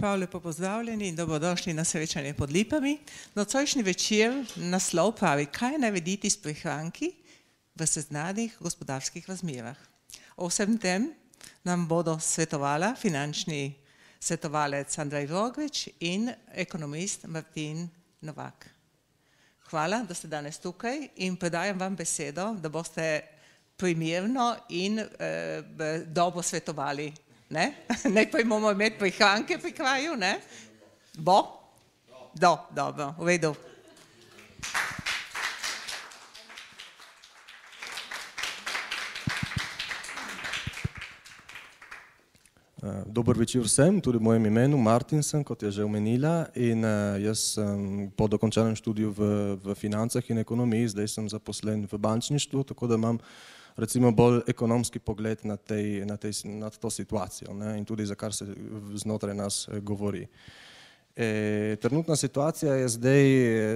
Prav lepo pozdravljeni in dobrodošli na srečanje pod Lipami. Nocojšnji večer naslov pravi, kaj narediti s prihranki v seznadnih gospodarskih razmerah. O vsem tem nam bodo svetovala finančni svetovalec Andrej Rogrič in ekonomist Martin Novak. Hvala, da ste danes tukaj in predajam vam besedo, da boste primerno in eh, dobro svetovali ne? Najprej moramo imeti prihranke pri kraju, ne? Bo? Do, dobro, v redu. Dober večer vsem, tudi v mojem imenu, Martin sem, kot je že omenila in jaz sem po dokončanem študiju v, v financah in ekonomiji, zdaj sem zaposlen v bančništvu, tako da imam recimo bolj ekonomski pogled na, tej, na, tej, na to situacijo ne, in tudi za kar se znotraj nas govori. E, trenutna situacija je zdaj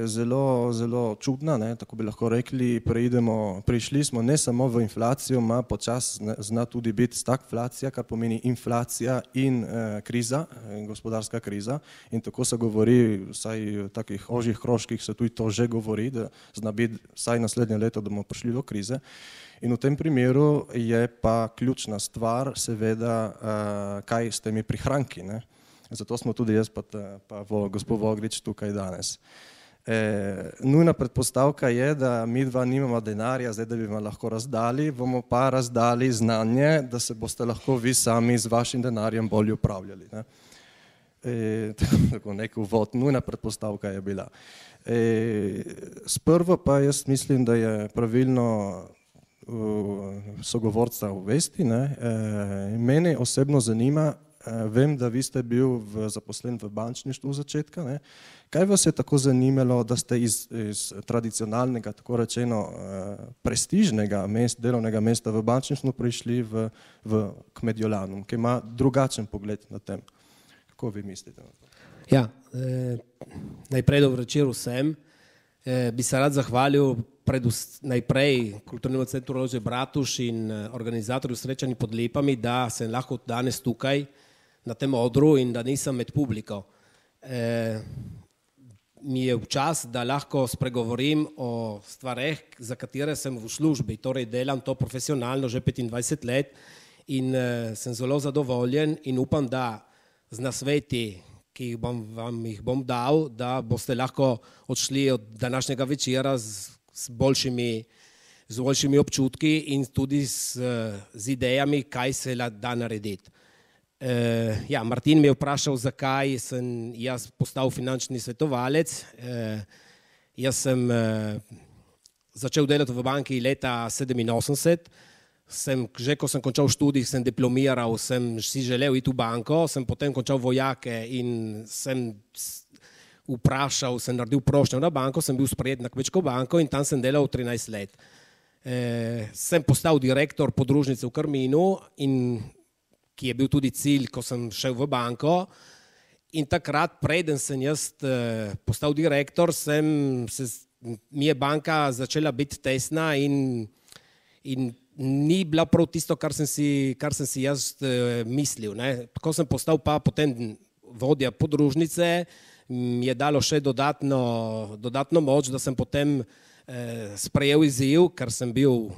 zelo, zelo čudna, ne, tako bi lahko rekli, preidemo, prišli smo ne samo v inflacijo, ima počas zna tudi biti stagflacija, kar pomeni inflacija in e, kriza, gospodarska kriza in tako se govori, vsaj v takih ožjih krožkih se tudi to že govori, da zna biti vsaj naslednje leto, da bomo prišli do krize. In v tem primeru je pa ključna stvar seveda, kaj s temi prihranki. Ne? Zato smo tudi jaz pa, pa gospod Vogrič tukaj danes. E, nujna predpostavka je, da mi dva nimamo denarja, zdaj da bi vam lahko razdali, bomo pa razdali znanje, da se boste lahko vi sami z vašim denarjem bolje upravljali. Ne? E, tako nek uvod, nujna predpostavka je bila. E, sprvo pa jaz mislim, da je pravilno sogovorca uvesti. Ne. E, mene osebno zanima, vem, da vi ste bil v, zaposlen v bančništvu v začetka. Ne. Kaj vas je tako zanimalo, da ste iz, iz tradicionalnega, tako rečeno, e, prestižnega mest, delovnega mesta v bančništvu prišli v, v Kmediolanum, ki ima drugačen pogled na tem? Kako vi mislite? Ja, eh, najprej dobro večer vsem. Eh, bi se rad zahvalil predus, najprej Kulturnemu centru Rože Bratuš in eh, organizatorju srečanj pod lepami, da sem lahko danes tukaj na tem odru in da nisem med publiko. E, mi je včas, da lahko spregovorim o stvareh, za katere sem v službi, torej delam to profesionalno že 25 let in e, sem zelo zadovoljen in upam, da z nasveti, ki jih bom, vam jih bom dal, da boste lahko odšli od današnjega večera z z boljšimi, z boljšimi občutki in tudi z, z idejami, kaj se da narediti. E, ja, Martin me je vprašal, zakaj sem jaz postal finančni svetovalec. E, jaz sem e, začel delati v banki leta 87. Sem, že ko sem končal študij, sem diplomiral, sem si želel iti v banko, sem potem končal vojake in sem vprašal, sem naredil prošnjo na banko, sem bil sprejet na kmečko banko in tam sem delal 13 let. E, sem postal direktor podružnice v Krminu, in, ki je bil tudi cilj, ko sem šel v banko. In takrat, preden sem jaz e, postal direktor, sem, se, mi je banka začela biti tesna in, in ni bila prav tisto, kar sem si, kar sem si jaz e, mislil. Ne. Tako sem postal pa potem vodja podružnice, mi je dalo še dodatno, dodatno moč, da sem potem eh, sprejel izziv, ker sem bil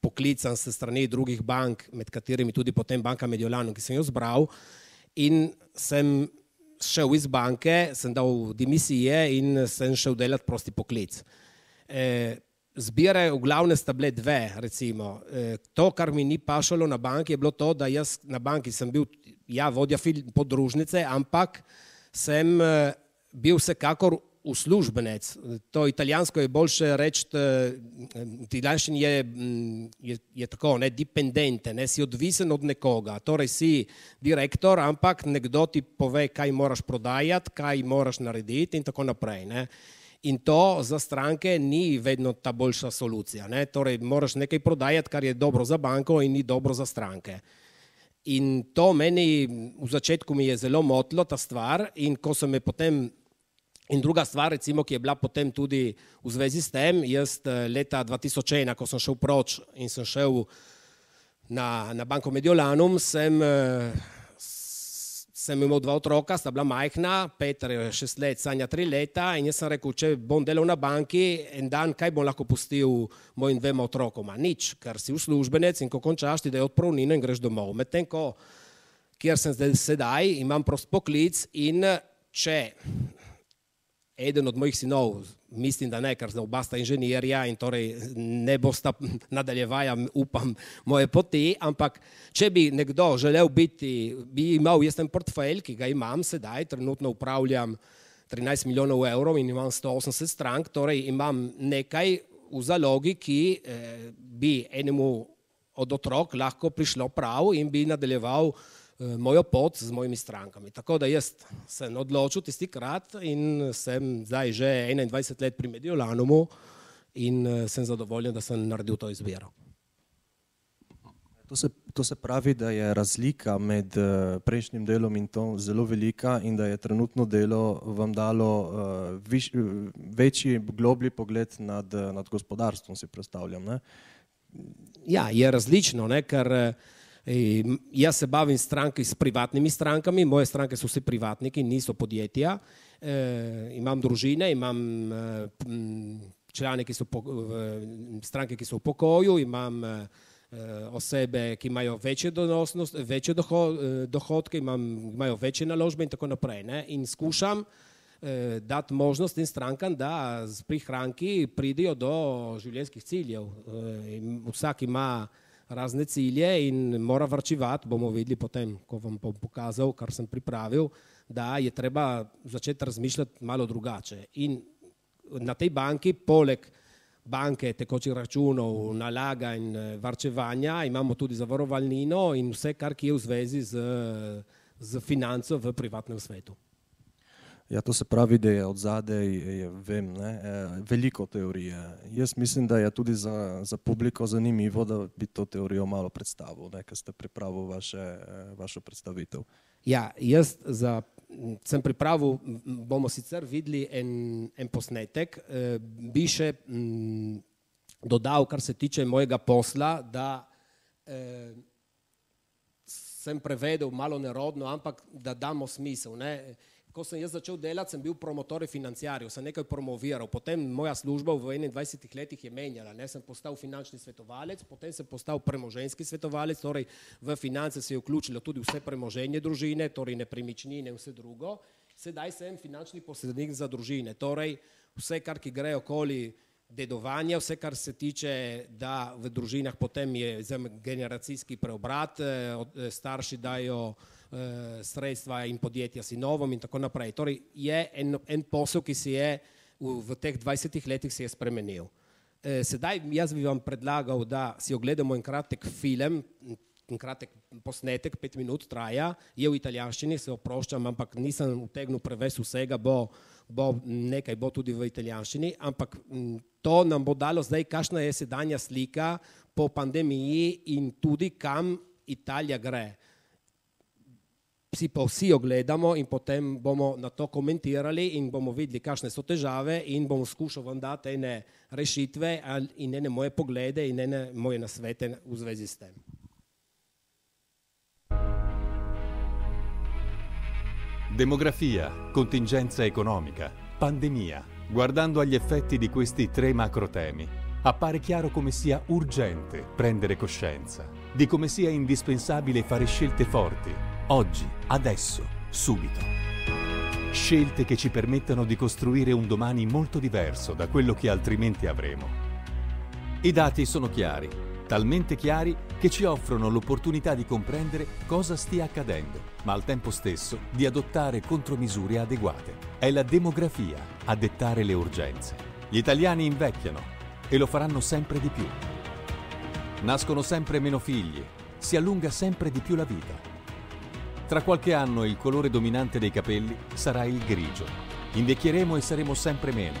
poklican se strani drugih bank, med katerimi tudi potem banka Mediolano, ki sem jo zbral in sem šel iz banke, sem dal dimisije in sem šel delati prosti poklic. Eh, zbire v glavne sta bile dve, recimo. Eh, to, kar mi ni pašalo na banki, je bilo to, da jaz na banki sem bil, ja, vodja podružnice, ampak sem eh, bil vsekakor uslužbenec. To italijansko je boljše reči, italijanščini je, je, je tako, ne, dipendente, ne, si odvisen od nekoga, torej si direktor, ampak nekdo ti pove, kaj moraš prodajati, kaj moraš narediti in tako naprej. Ne. In to za stranke ni vedno ta boljša solucija. Ne. Torej, moraš nekaj prodajati, kar je dobro za banko in ni dobro za stranke. In to meni v začetku mi je zelo motilo ta stvar in ko so me potem in druga stvar, recimo, ki je bila potem tudi v zvezi s tem, jaz eh, leta 2001, ko sem šel proč in sem šel na, na Banko Mediolanum, sem, eh, sem imel dva otroka, sta bila majhna, Peter je šest let, Sanja tri leta in jaz sem rekel, če bom delal na banki en dan, kaj bom lahko pustil mojim dvema otrokoma? Nič, ker si uslužbenec in ko končaš ti da je odpravnino in greš domov. Medtem ko, kjer sem zdaj sedaj, imam prost poklic in če eden od mojih sinov, mislim, da ne, ker oba sta inženirja in torej ne bosta nadaljevaja, upam, moje poti, ampak če bi nekdo želel biti, bi imel jaz ten portfelj, ki ga imam sedaj, trenutno upravljam 13 milijonov evrov in imam 180 strank, torej imam nekaj v zalogi, ki eh, bi enemu od otrok lahko prišlo prav in bi nadaljeval Eh, mojo pot z mojimi strankami. Tako da jaz sem odločil tisti krat in sem zdaj že 21 let pri Mediolanumu in eh, sem zadovoljen, da sem naredil to izbiro. To se, to se pravi, da je razlika med eh, prejšnjim delom in to zelo velika in da je trenutno delo vam dalo viš, večji, globlji pogled nad, nad gospodarstvom, si predstavljam. Ne? Ja, je različno, ne? ker uh, I, ja se bavim stranki s privatnimi strankami, moje stranke su svi privatniki, nisu podjetja. E, imam družine, imam e, člane ki su po, e, stranke ki su u pokoju, imam e, osebe ki imaju veće donosnost, veće doho, e, dohodke, imam, imaju veće naložbe in tako naprej. Ne? In skušam e, dati možnost tim strankam da s prihranki pridijo do življenjskih ciljev. E, vsak ima razne cilje in mora vrčivati, bomo videli potem, ko vam bom pokazal, kar sem pripravil, da je treba začeti razmišljati malo drugače. In na tej banki, poleg banke tekočih računov, nalaga in varčevanja, imamo tudi zavarovalnino in vse, kar je v zvezi z, z financo v privatnem svetu. Ja, to se pravi, da je od zadaj vem, ne, e, veliko teorije. Jaz mislim, da je tudi za, za publiko zanimivo, da bi to teorijo malo predstavil, ne, ker ste pripravili vaše, e, vašo predstavitev. Ja, jaz za, sem pripravil, bomo sicer videli en, en posnetek, e, bi še m, dodal, kar se tiče mojega posla, da e, sem prevedel malo nerodno, ampak da damo smisel. Ne. Ko sem jaz začel delati, sem bil promotor financiarjev, sem nekaj promoviral, potem moja služba v 21 letih je menjala, ne? sem postal finančni svetovalec, potem sem postal premoženski svetovalec, torej v finance se je vključilo tudi vse premoženje družine, torej nepremičnine in vse drugo. Sedaj sem finančni posrednik za družine, torej vse, kar ki gre okoli dedovanja, vse, kar se tiče, da v družinah potem je generacijski preobrat, eh, eh, starši dajo sredstva in podjetja sinovom in tako naprej. Torej je en, en posel, ki se je v, v teh 20 letih se je spremenil. Eh, sedaj jaz bi vam predlagal, da si ogledamo en kratek film, en kratek posnetek, pet minut traja, je v italijanščini, se oproščam, ampak nisem utegnil prevesti vsega, bo, bo nekaj bo tudi v italijanščini, ampak to nam bo dalo zdaj, kakšna je sedanja slika po pandemiji in tudi kam Italija gre si pa vsi ogledamo in potem bomo na to komentirali in bomo videli, kakšne so težave in bomo skušali vam dati ene rešitve in ene moje poglede in ene moje nasvete v zvezi s tem. Demografia, contingenza economica, pandemia. Guardando agli effetti di questi tre macro temi, appare chiaro come sia urgente prendere coscienza di come sia indispensabile fare scelte forti Oggi, adesso, subito. Scelte che ci permettano di costruire un domani molto diverso da quello che altrimenti avremo. I dati sono chiari, talmente chiari che ci offrono l'opportunità di comprendere cosa stia accadendo, ma al tempo stesso di adottare contromisure adeguate. È la demografia a dettare le urgenze. Gli italiani invecchiano e lo faranno sempre di più. Nascono sempre meno figli, si allunga sempre di più la vita tra qualche anno il colore dominante dei capelli sarà il grigio. Invecchieremo e saremo sempre meno.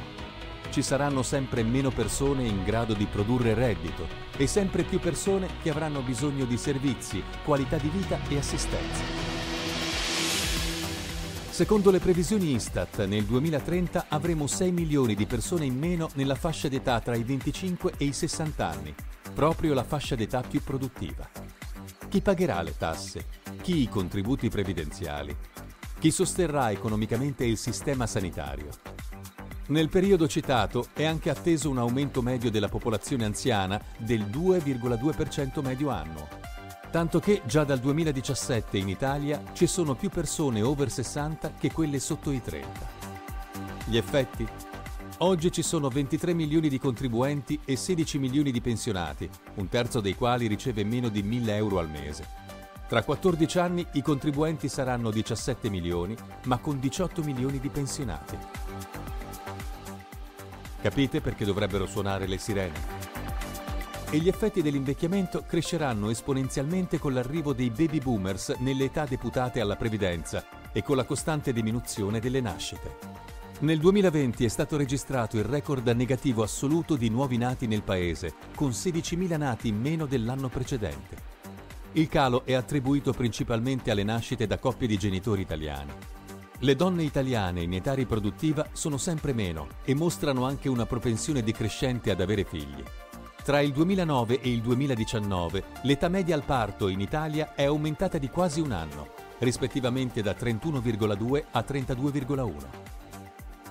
Ci saranno sempre meno persone in grado di produrre reddito e sempre più persone che avranno bisogno di servizi, qualità di vita e assistenza. Secondo le previsioni Instat, nel 2030 avremo 6 milioni di persone in meno nella fascia d'età tra i 25 e i 60 anni, proprio la fascia d'età più produttiva. Chi pagherà le tasse? chi i contributi previdenziali, chi sosterrà economicamente il sistema sanitario. Nel periodo citato è anche atteso un aumento medio della popolazione anziana del 2,2% medio annuo, tanto che già dal 2017 in Italia ci sono più persone over 60 che quelle sotto i 30. Gli effetti? Oggi ci sono 23 milioni di contribuenti e 16 milioni di pensionati, un terzo dei quali riceve meno di 1000 euro al mese. Tra 14 anni i contribuenti saranno 17 milioni, ma con 18 milioni di pensionati. Capite perché dovrebbero suonare le sirene? E gli effetti dell'invecchiamento cresceranno esponenzialmente con l'arrivo dei baby boomers nelle età deputate alla previdenza e con la costante diminuzione delle nascite. Nel 2020 è stato registrato il record negativo assoluto di nuovi nati nel paese, con 16.000 nati in meno dell'anno precedente. Il calo è attribuito principalmente alle nascite da coppie di genitori italiani. Le donne italiane in età riproduttiva sono sempre meno e mostrano anche una propensione decrescente ad avere figli. Tra il 2009 e il 2019 l'età media al parto in Italia è aumentata di quasi un anno, rispettivamente da 31,2 a 32,1.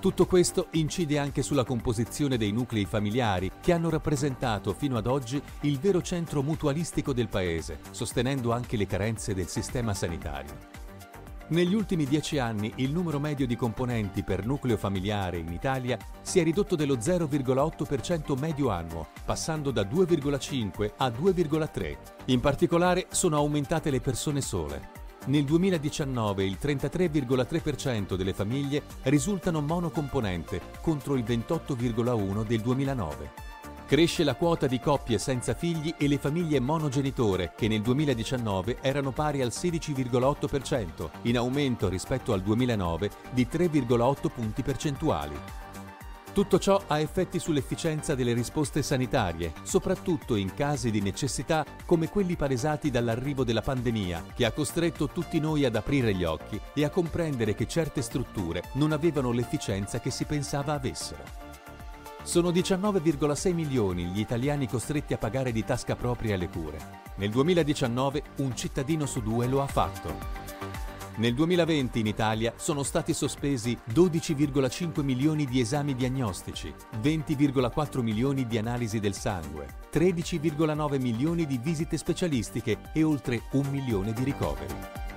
Tutto questo incide anche sulla composizione dei nuclei familiari che hanno rappresentato fino ad oggi il vero centro mutualistico del paese, sostenendo anche le carenze del sistema sanitario. Negli ultimi dieci anni il numero medio di componenti per nucleo familiare in Italia si è ridotto dello 0,8% medio annuo, passando da 2,5 a 2,3. In particolare sono aumentate le persone sole. Nel 2019 il 33,3% delle famiglie risultano monocomponente contro il 28,1% del 2009. Cresce la quota di coppie senza figli e le famiglie monogenitore, che nel 2019 erano pari al 16,8%, in aumento rispetto al 2009 di 3,8 punti percentuali. Tutto ciò ha effetti sull'efficienza delle risposte sanitarie, soprattutto in casi di necessità come quelli palesati dall'arrivo della pandemia, che ha costretto tutti noi ad aprire gli occhi e a comprendere che certe strutture non avevano l'efficienza che si pensava avessero. Sono 19,6 milioni gli italiani costretti a pagare di tasca propria le cure. Nel 2019 un cittadino su due lo ha fatto. Nel 2020 in Italia sono stati sospesi 12,5 milioni di esami diagnostici, 20,4 milioni di analisi del sangue, 13,9 milioni di visite specialistiche e oltre un milione di ricoveri.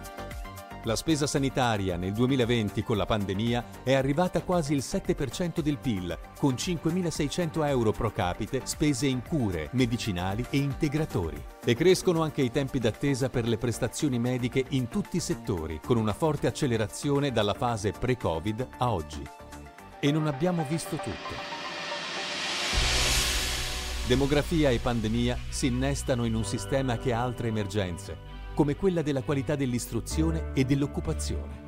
La spesa sanitaria nel 2020 con la pandemia è arrivata quasi il 7% del PIL, con 5.600 euro pro capite spese in cure, medicinali e integratori. E crescono anche i tempi d'attesa per le prestazioni mediche in tutti i settori, con una forte accelerazione dalla fase pre-Covid a oggi. E non abbiamo visto tutto. Demografia e pandemia si innestano in un sistema che ha altre emergenze, come quella della qualità dell'istruzione e dell'occupazione.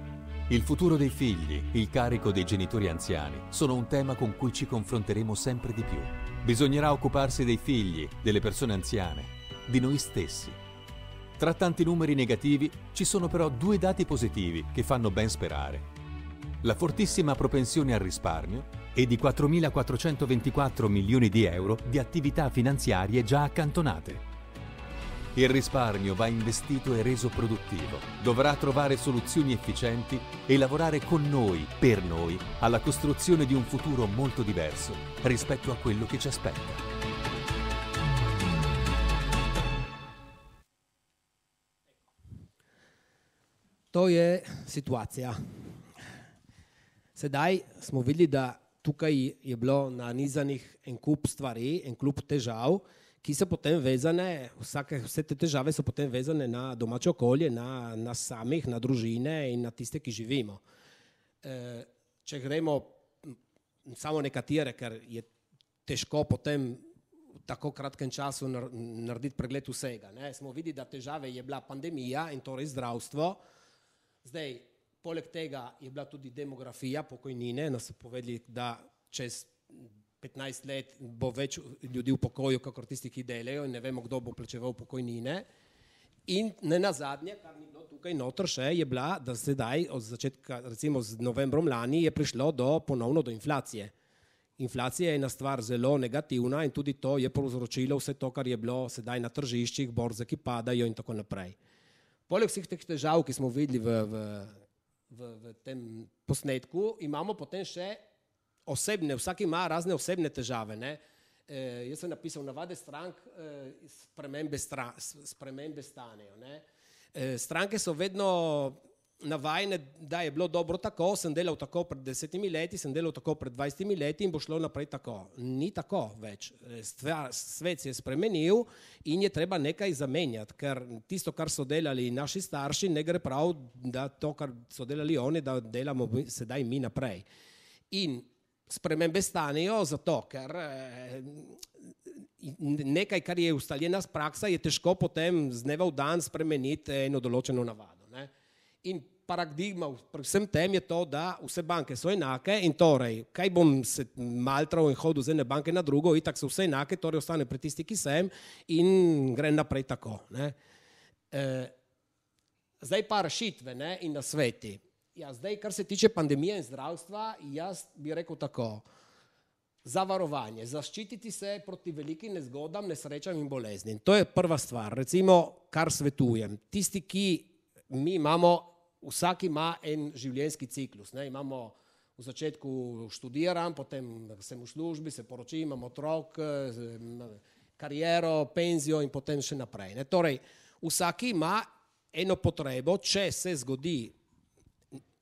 Il futuro dei figli, il carico dei genitori anziani, sono un tema con cui ci confronteremo sempre di più. Bisognerà occuparsi dei figli, delle persone anziane, di noi stessi. Tra tanti numeri negativi ci sono però due dati positivi che fanno ben sperare. La fortissima propensione al risparmio e di 4.424 milioni di euro di attività finanziarie già accantonate. Il risparmio va investito e reso produttivo. Dovrà trovare soluzioni efficienti e lavorare con noi, per noi, alla costruzione di un futuro molto diverso rispetto a quello che ci aspetta. To je situacija. Sedaj smo videli, da tukaj je bilo nanizanih en kup stvari, en kup težav, ki so potem vezane, vsake, vse te težave so potem vezane na domače okolje, na nas samih, na družine in na tiste, ki živimo. E, če gremo samo nekatere, ker je težko potem v tako kratkem času narediti pregled vsega. Ne? Smo videli, da težave je bila pandemija in torej zdravstvo. Zdaj, poleg tega je bila tudi demografija, pokojnine, nas so povedali, da čez 15 let bo več ljudi v pokoju, kot tisti, ki delajo, in ne vemo, kdo bo plačeval pokojnine. In ne na zadnje, kar ni bilo tukaj notor še, je bila, da sedaj, od začetka, recimo z novembrom lani, je prišlo do, ponovno do inflacije. Inflacija je ena stvar zelo negativna in tudi to je povzročilo vse to, kar je bilo sedaj na tržiščih, borze, ki padajo in tako naprej. Poleg vseh teh težav, ki smo videli v, v, v, v tem posnetku, imamo potem še osebne, vsak ima razne osebne težave. Ne? E, jaz sem napisal, navade strank e, spremembe, stra, spremembe stanejo. E, stranke so vedno navajene, da je bilo dobro tako, sem delal tako pred desetimi leti, sem delal tako pred dvajsetimi leti in bo šlo naprej tako. Ni tako več. Stvar, svet se je spremenil in je treba nekaj zamenjati, ker tisto, kar so delali naši starši, ne gre prav, da to, kar so delali oni, da delamo sedaj mi naprej. In spremembe stanejo zato, ker eh, nekaj, kar je ustaljena praksa, je težko potem z dneva v dan spremeniti eno določeno navado. Ne? In paradigma pri vsem tem je to, da vse banke so enake in torej, kaj bom se maltral in hodil z ene banke na drugo, itak so vse enake, torej ostane pri tisti, ki sem in gre naprej tako. Ne. E, zdaj pa rešitve ne, in na sveti. Ja, zdaj, kar se tiče pandemije in zdravstva, jaz bi rekel tako. Zavarovanje, zaščititi se proti velikim nezgodam, nesrečam in boleznim. To je prva stvar. Recimo, kar svetujem. Tisti, ki mi imamo vsak ima en življenjski ciklus. Ne? Imamo v začetku študiram, potem sem v službi, se poročim, imam otrok, kariero, penzijo in potem še naprej. Ne? Torej, vsak ima eno potrebo, če se zgodi,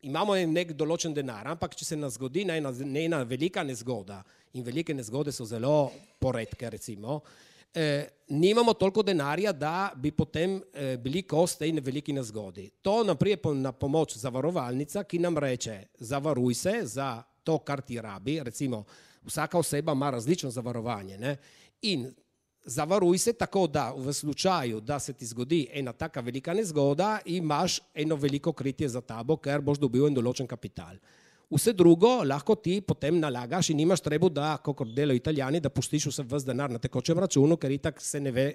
imamo nek določen denar, ampak če se nas zgodi ena, ena velika nezgoda in velike nezgode so zelo poredke, recimo, eh, nimamo toliko denarja, da bi potem eh, bili kos tej veliki nezgodi. To nam prije na pomoč zavarovalnica, ki nam reče, zavaruj se za to, kar ti rabi, recimo vsaka oseba ima različno zavarovanje ne? in zavaruj se tako, da v slučaju, da se ti zgodi ena taka velika nezgoda, imaš eno veliko kritje za tabo, ker boš dobil en določen kapital. Vse drugo lahko ti potem nalagaš in nimaš treba, da, kot delajo italijani, da pustiš vse vse denar na tekočem računu, ker itak se ne ve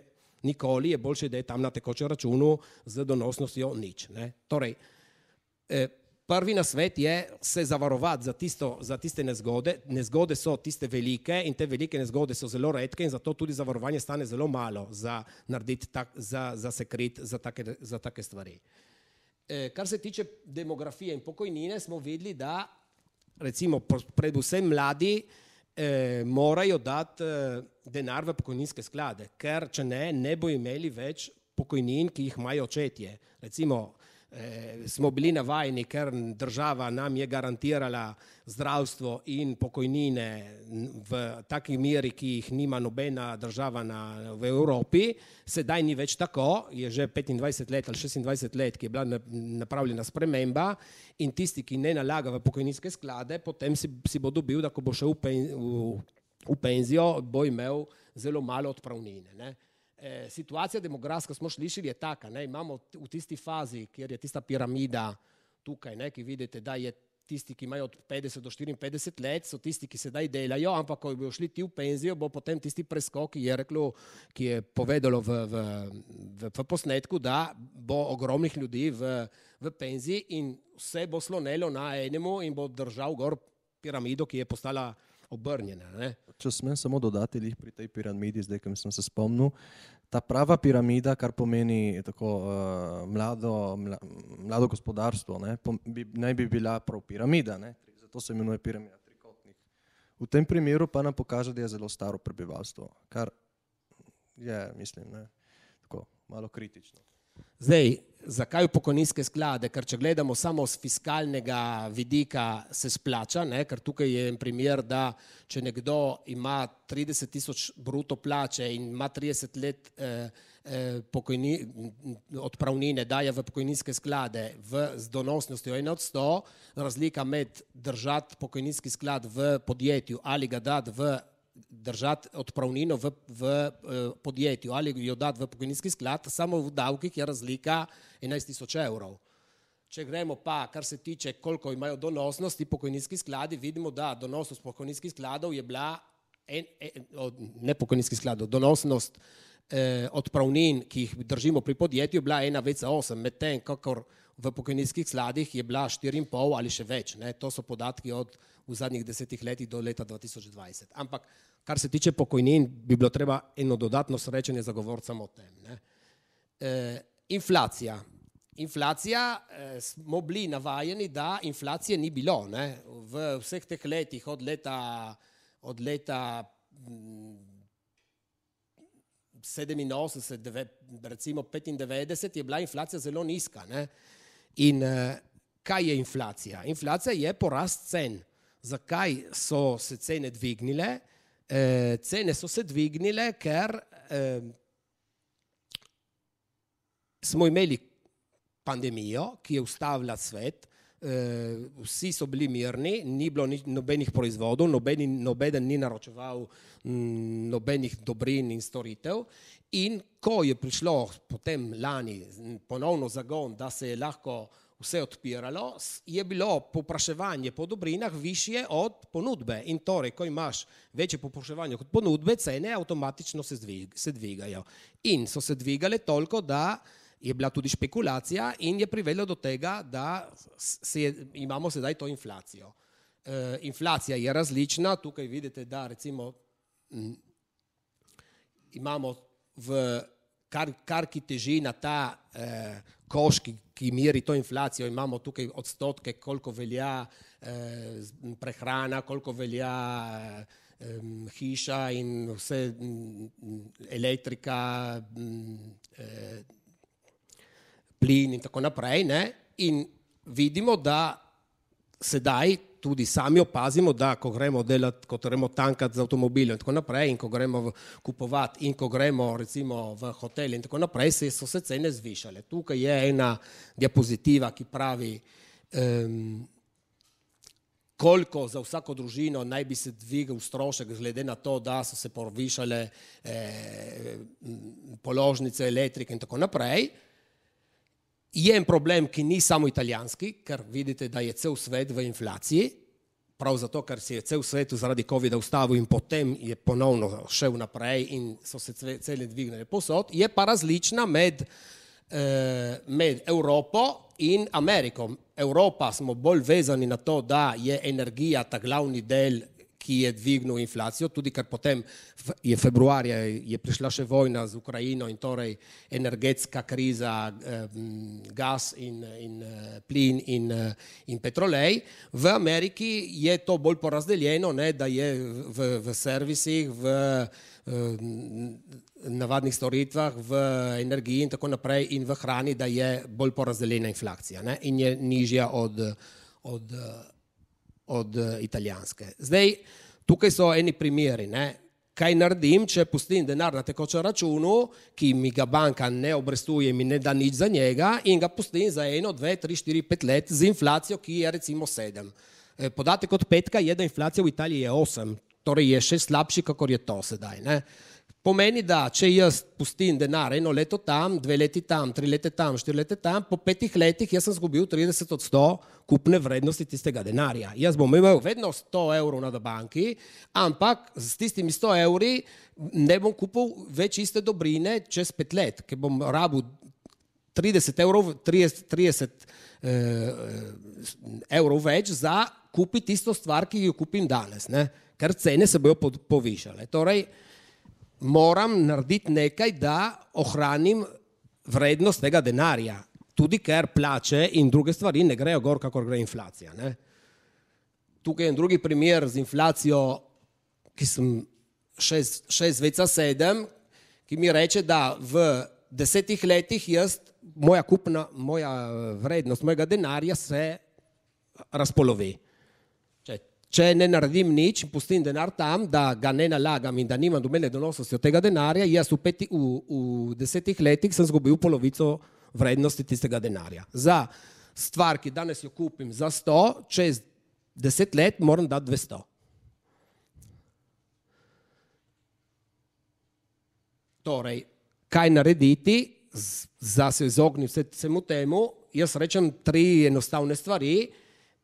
nikoli, je boljše, da je tam na tekočem računu z donosnostjo nič. Ne? Torej, eh, prvi na svet je se zavarovati za, tisto, za tiste nezgode. Nezgode so tiste velike in te velike nezgode so zelo redke in zato tudi zavarovanje stane zelo malo za narediti, tak, za, za se kriti za take, za take stvari. Eh, kar se tiče demografije in pokojnine, smo videli, da recimo predvsem mladi eh, morajo dati eh, denar v pokojninske sklade, ker če ne, ne bo imeli več pokojnin, ki jih imajo očetje. Recimo eh, smo bili navajeni, ker država nam je garantirala zdravstvo in pokojnine v taki meri, ki jih nima nobena država na, v Evropi, sedaj ni več tako, je že 25 let ali 26 let, ki je bila napravljena sprememba in tisti, ki ne nalaga v pokojninske sklade, potem si, si bo dobil, da ko bo šel v, pen, v, v penzijo, bo imel zelo malo odpravnine. Ne? Eh, situacija demografska, smo slišali, je taka. Ne? Imamo v tisti fazi, kjer je tista piramida tukaj, ne? ki vidite, da je tisti, ki imajo od 50 do 54 let, so tisti, ki sedaj delajo, ampak ko bodo šli ti v penzijo, bo potem tisti preskok, ki je, reklo, ki je povedalo v, v, v, v posnetku, da bo ogromnih ljudi v, v penziji in vse bo slonelo na enemu in bo držal gor piramido, ki je postala obrnjena. Ne? Če smem samo dodati pri tej piramidi, zdaj, ki sem se spomnil, ta prava piramida, kar pomeni tako uh, mlado, mla, mlado gospodarstvo, ne, pom, bi, naj bi bila prav piramida, ne, zato se imenuje piramida trikotnik. V tem primeru pa nam pokaže, da je zelo staro prebivalstvo, kar je, mislim, ne, tako malo kritično. Zdaj, zakaj v pokojninske sklade? Ker če gledamo samo z fiskalnega vidika, se splača, ne? ker tukaj je en primer, da če nekdo ima 30 tisoč bruto plače in ima 30 let eh, eh, pokojni, odpravnine, daje v pokojninske sklade v, z donosnostjo 1 od 100, razlika med držati pokojninski sklad v podjetju ali ga dati v držati odpravnino v, v eh, podjetju ali jo dati v pokojninski sklad, samo v davkih je razlika 11 tisoč evrov. Če gremo pa, kar se tiče, koliko imajo donosnosti pokojninski skladi, vidimo, da donosnost pokojninskih skladov je bila, en, en, ne pokojninskih skladov, donosnost eh, odpravnin, ki jih držimo pri podjetju, je bila 1,8, medtem, kakor v pokojninskih skladih je bila 4,5 ali še več. Ne? To so podatki od v zadnjih desetih letih do leta 2020. Ampak kar se tiče pokojnin, bi bilo treba eno dodatno srečanje zagovorcem o tem. E, inflacija. inflacija, eh, smo bili navajeni, da inflacije ni bilo. Ne? V vseh teh letih, od leta, od leta 87, recimo 95, je bila inflacija zelo nizka. Ne? In eh, kaj je inflacija? Inflacija je porast cen. Zakaj so se cene dvignile? Eh, cene so se dvignile, ker eh, smo imeli pandemijo, ki je ustavila svet, eh, vsi so bili mirni, ni bilo ni, nobenih proizvodov, nobeni, nobeden ni naročeval m, mm, nobenih dobrin in storitev. In ko je prišlo potem lani ponovno zagon, da se je lahko vse odpiralo, je bilo popraševanje po dobrinah više od ponudbe. In torej, ko imaš večje popraševanje kot ponudbe, cene avtomatično se, zdvig, se dvigajo. In so se dvigale toliko, da je bila tudi špekulacija in je privedlo do tega, da se, imamo sedaj to inflacijo. E, inflacija je različna, tukaj vidite, da recimo m, imamo v kar, kar ki teži na ta eh, koš, ki, ki meri to inflacijo, imamo tukaj odstotke, koliko velja eh, prehrana, koliko velja eh, hiša in vse m, elektrika, m, eh, plin in tako naprej. Ne? In vidimo, da sedaj tudi sami opazimo, da ko gremo delati, ko gremo tankati z avtomobilom in tako naprej, in ko gremo kupovati, in ko gremo recimo v hotel in tako naprej, se so se cene zvišale. Tukaj je ena diapozitiva, ki pravi, um, koliko za vsako družino naj bi se dvigal strošek, glede na to, da so se povišale eh, položnice, elektrike in tako naprej. Je en problem, ki ni samo italijanski, ker vidite, da je cel svet v inflaciji, prav zato, ker se je cel svet zaradi COVID-a ustavil in potem je ponovno šel naprej in so se cele dvignile posod, je pa različna med, eh, med Evropo in Ameriko. Evropa smo bolj vezani na to, da je energija ta glavni del ki je dvignil inflacijo, tudi ker potem je februarja je prišla še vojna z Ukrajino in torej energetska kriza, gas in, in plin in, in petrolej. V Ameriki je to bolj porazdeljeno, ne, da je v, v servisih, v navadnih storitvah, v energiji in tako naprej in v hrani, da je bolj porazdeljena inflacija ne, in je nižja od, od od uh, italijanske. Zdaj, tukaj so eni primeri. Ne? Kaj naredim, če pustim denar na tekočem računu, ki mi ga banka ne obrestuje, mi ne da nič za njega, in ga pustim za eno, dve, tri, štiri, pet let z inflacijo, ki je recimo sedem. E, podatek od petka je, da inflacija v Italiji je osem, torej je še slabši, kakor je to sedaj. Ne? Pomeni, da če jaz pustim denar eno leto tam, dve leti tam, tri leta tam, štiri leta tam, po petih letih jaz sem zgubil 30 od 100 kupne vrednosti tistega denarja. Jaz bom imel vedno 100 evrov na banki, ampak s tistimi 100 evri ne bom kupil več iste dobrine čez pet let, ker bom rabil 30 evrov, 30, 30 eh, evrov več za kupiti isto stvar, ki jo kupim danes, ne? ker cene se bojo povišale. Torej, moram narediti nekaj, da ohranim vrednost tega denarja. Tudi ker plače in druge stvari ne grejo gor, kakor gre inflacija. Ne? Tukaj je en drugi primer z inflacijo, ki sem 6,7, ki mi reče, da v desetih letih jaz, moja kupna, moja vrednost mojega denarja se razpolovi. Če ne naredim nič, pustim denar tam, da ga ne nalagam in da nimam domene donosnosti od tega denarja, jaz v, peti, v, v desetih letih sem zgubil polovico vrednosti tistega denarja. Za stvar, ki danes jo kupim za 100, čez deset let moram dati 200. Torej, kaj narediti, za se izogniti vsemu temu, jaz rečem tri enostavne stvari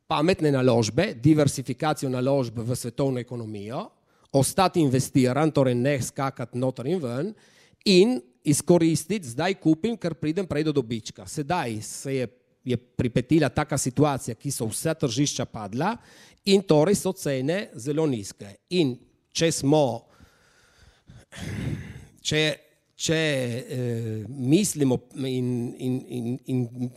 pametne naložbe, diversifikacijo naložb v svetovno ekonomijo, ostati investiran, torej ne skakati noter in ven in izkoristiti, zdaj kupim, ker pridem prej do dobička. Sedaj se je, je pripetila taka situacija, ki so vse tržišča padla in torej so cene zelo nizke. In če smo, če če eh, mislimo in, in, in, in,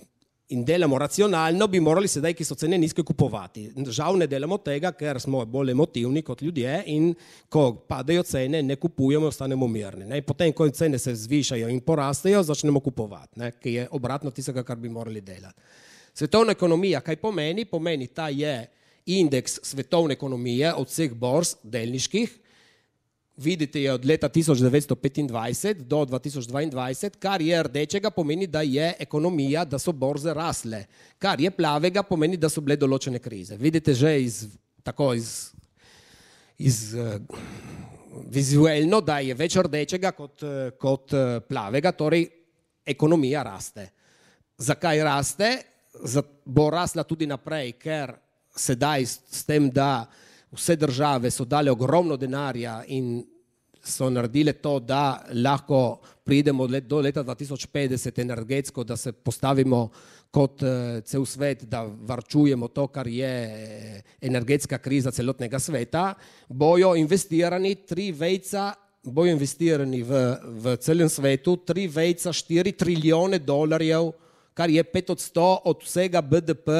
in delamo racionalno, bi morali sedaj, ki so cene nizke, kupovati. Žal ne delamo tega, ker smo bolj emotivni kot ljudje in ko padajo cene, ne kupujemo, ostanemo mirni. Ne? Potem, ko cene se zvišajo in porastejo, začnemo kupovati, ne? ki je obratno tistega, kar bi morali delati. Svetovna ekonomija, kaj pomeni? Pomeni, ta je indeks svetovne ekonomije od vseh borz delniških, vidite je od leta 1925 do 2022, kar je rdečega pomeni, da je ekonomija, da so borze rasle, kar je plavega pomeni, da so bile določene krize. Vidite že iz, tako iz, iz uh, vizualno, da je več rdečega kot, uh, kot uh, plavega, torej ekonomija raste. Zakaj raste? Bo rasla tudi naprej, ker sedaj s tem, da vse države so dale ogromno denarja in so naredile to, da lahko pridemo do leta 2050 energetsko, da se postavimo kot uh, cel svet, da varčujemo to, kar je eh, energetska kriza celotnega sveta, bojo investirani tri vejca, bojo investirani v, v celem svetu tri vejca, štiri trilijone dolarjev, kar je pet od sto od vsega BDP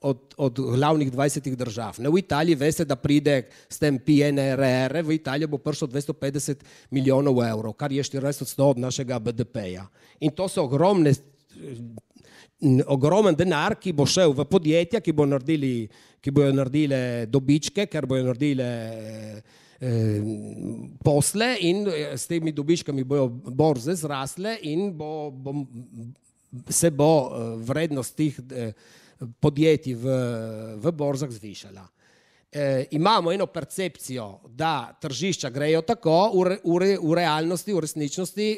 od, od glavnih 20 držav. Ne, v Italiji veste, da pride s tem PNRR, v Italiji bo prišlo 250 milijonov evrov, kar je 40 od našega BDP-ja. In to so ogromne, ogromen denar, ki bo šel v podjetja, ki, bo naredili, ki bojo naredile dobičke, ker bojo naredile eh, posle in eh, s temi dobičkami bojo borze zrasle in bo, bo, se bo eh, vrednost tih podjetij v, v borzah zvišala. E, imamo eno percepcijo, da tržišča grejo tako, v, re, v, re, v realnosti, v resničnosti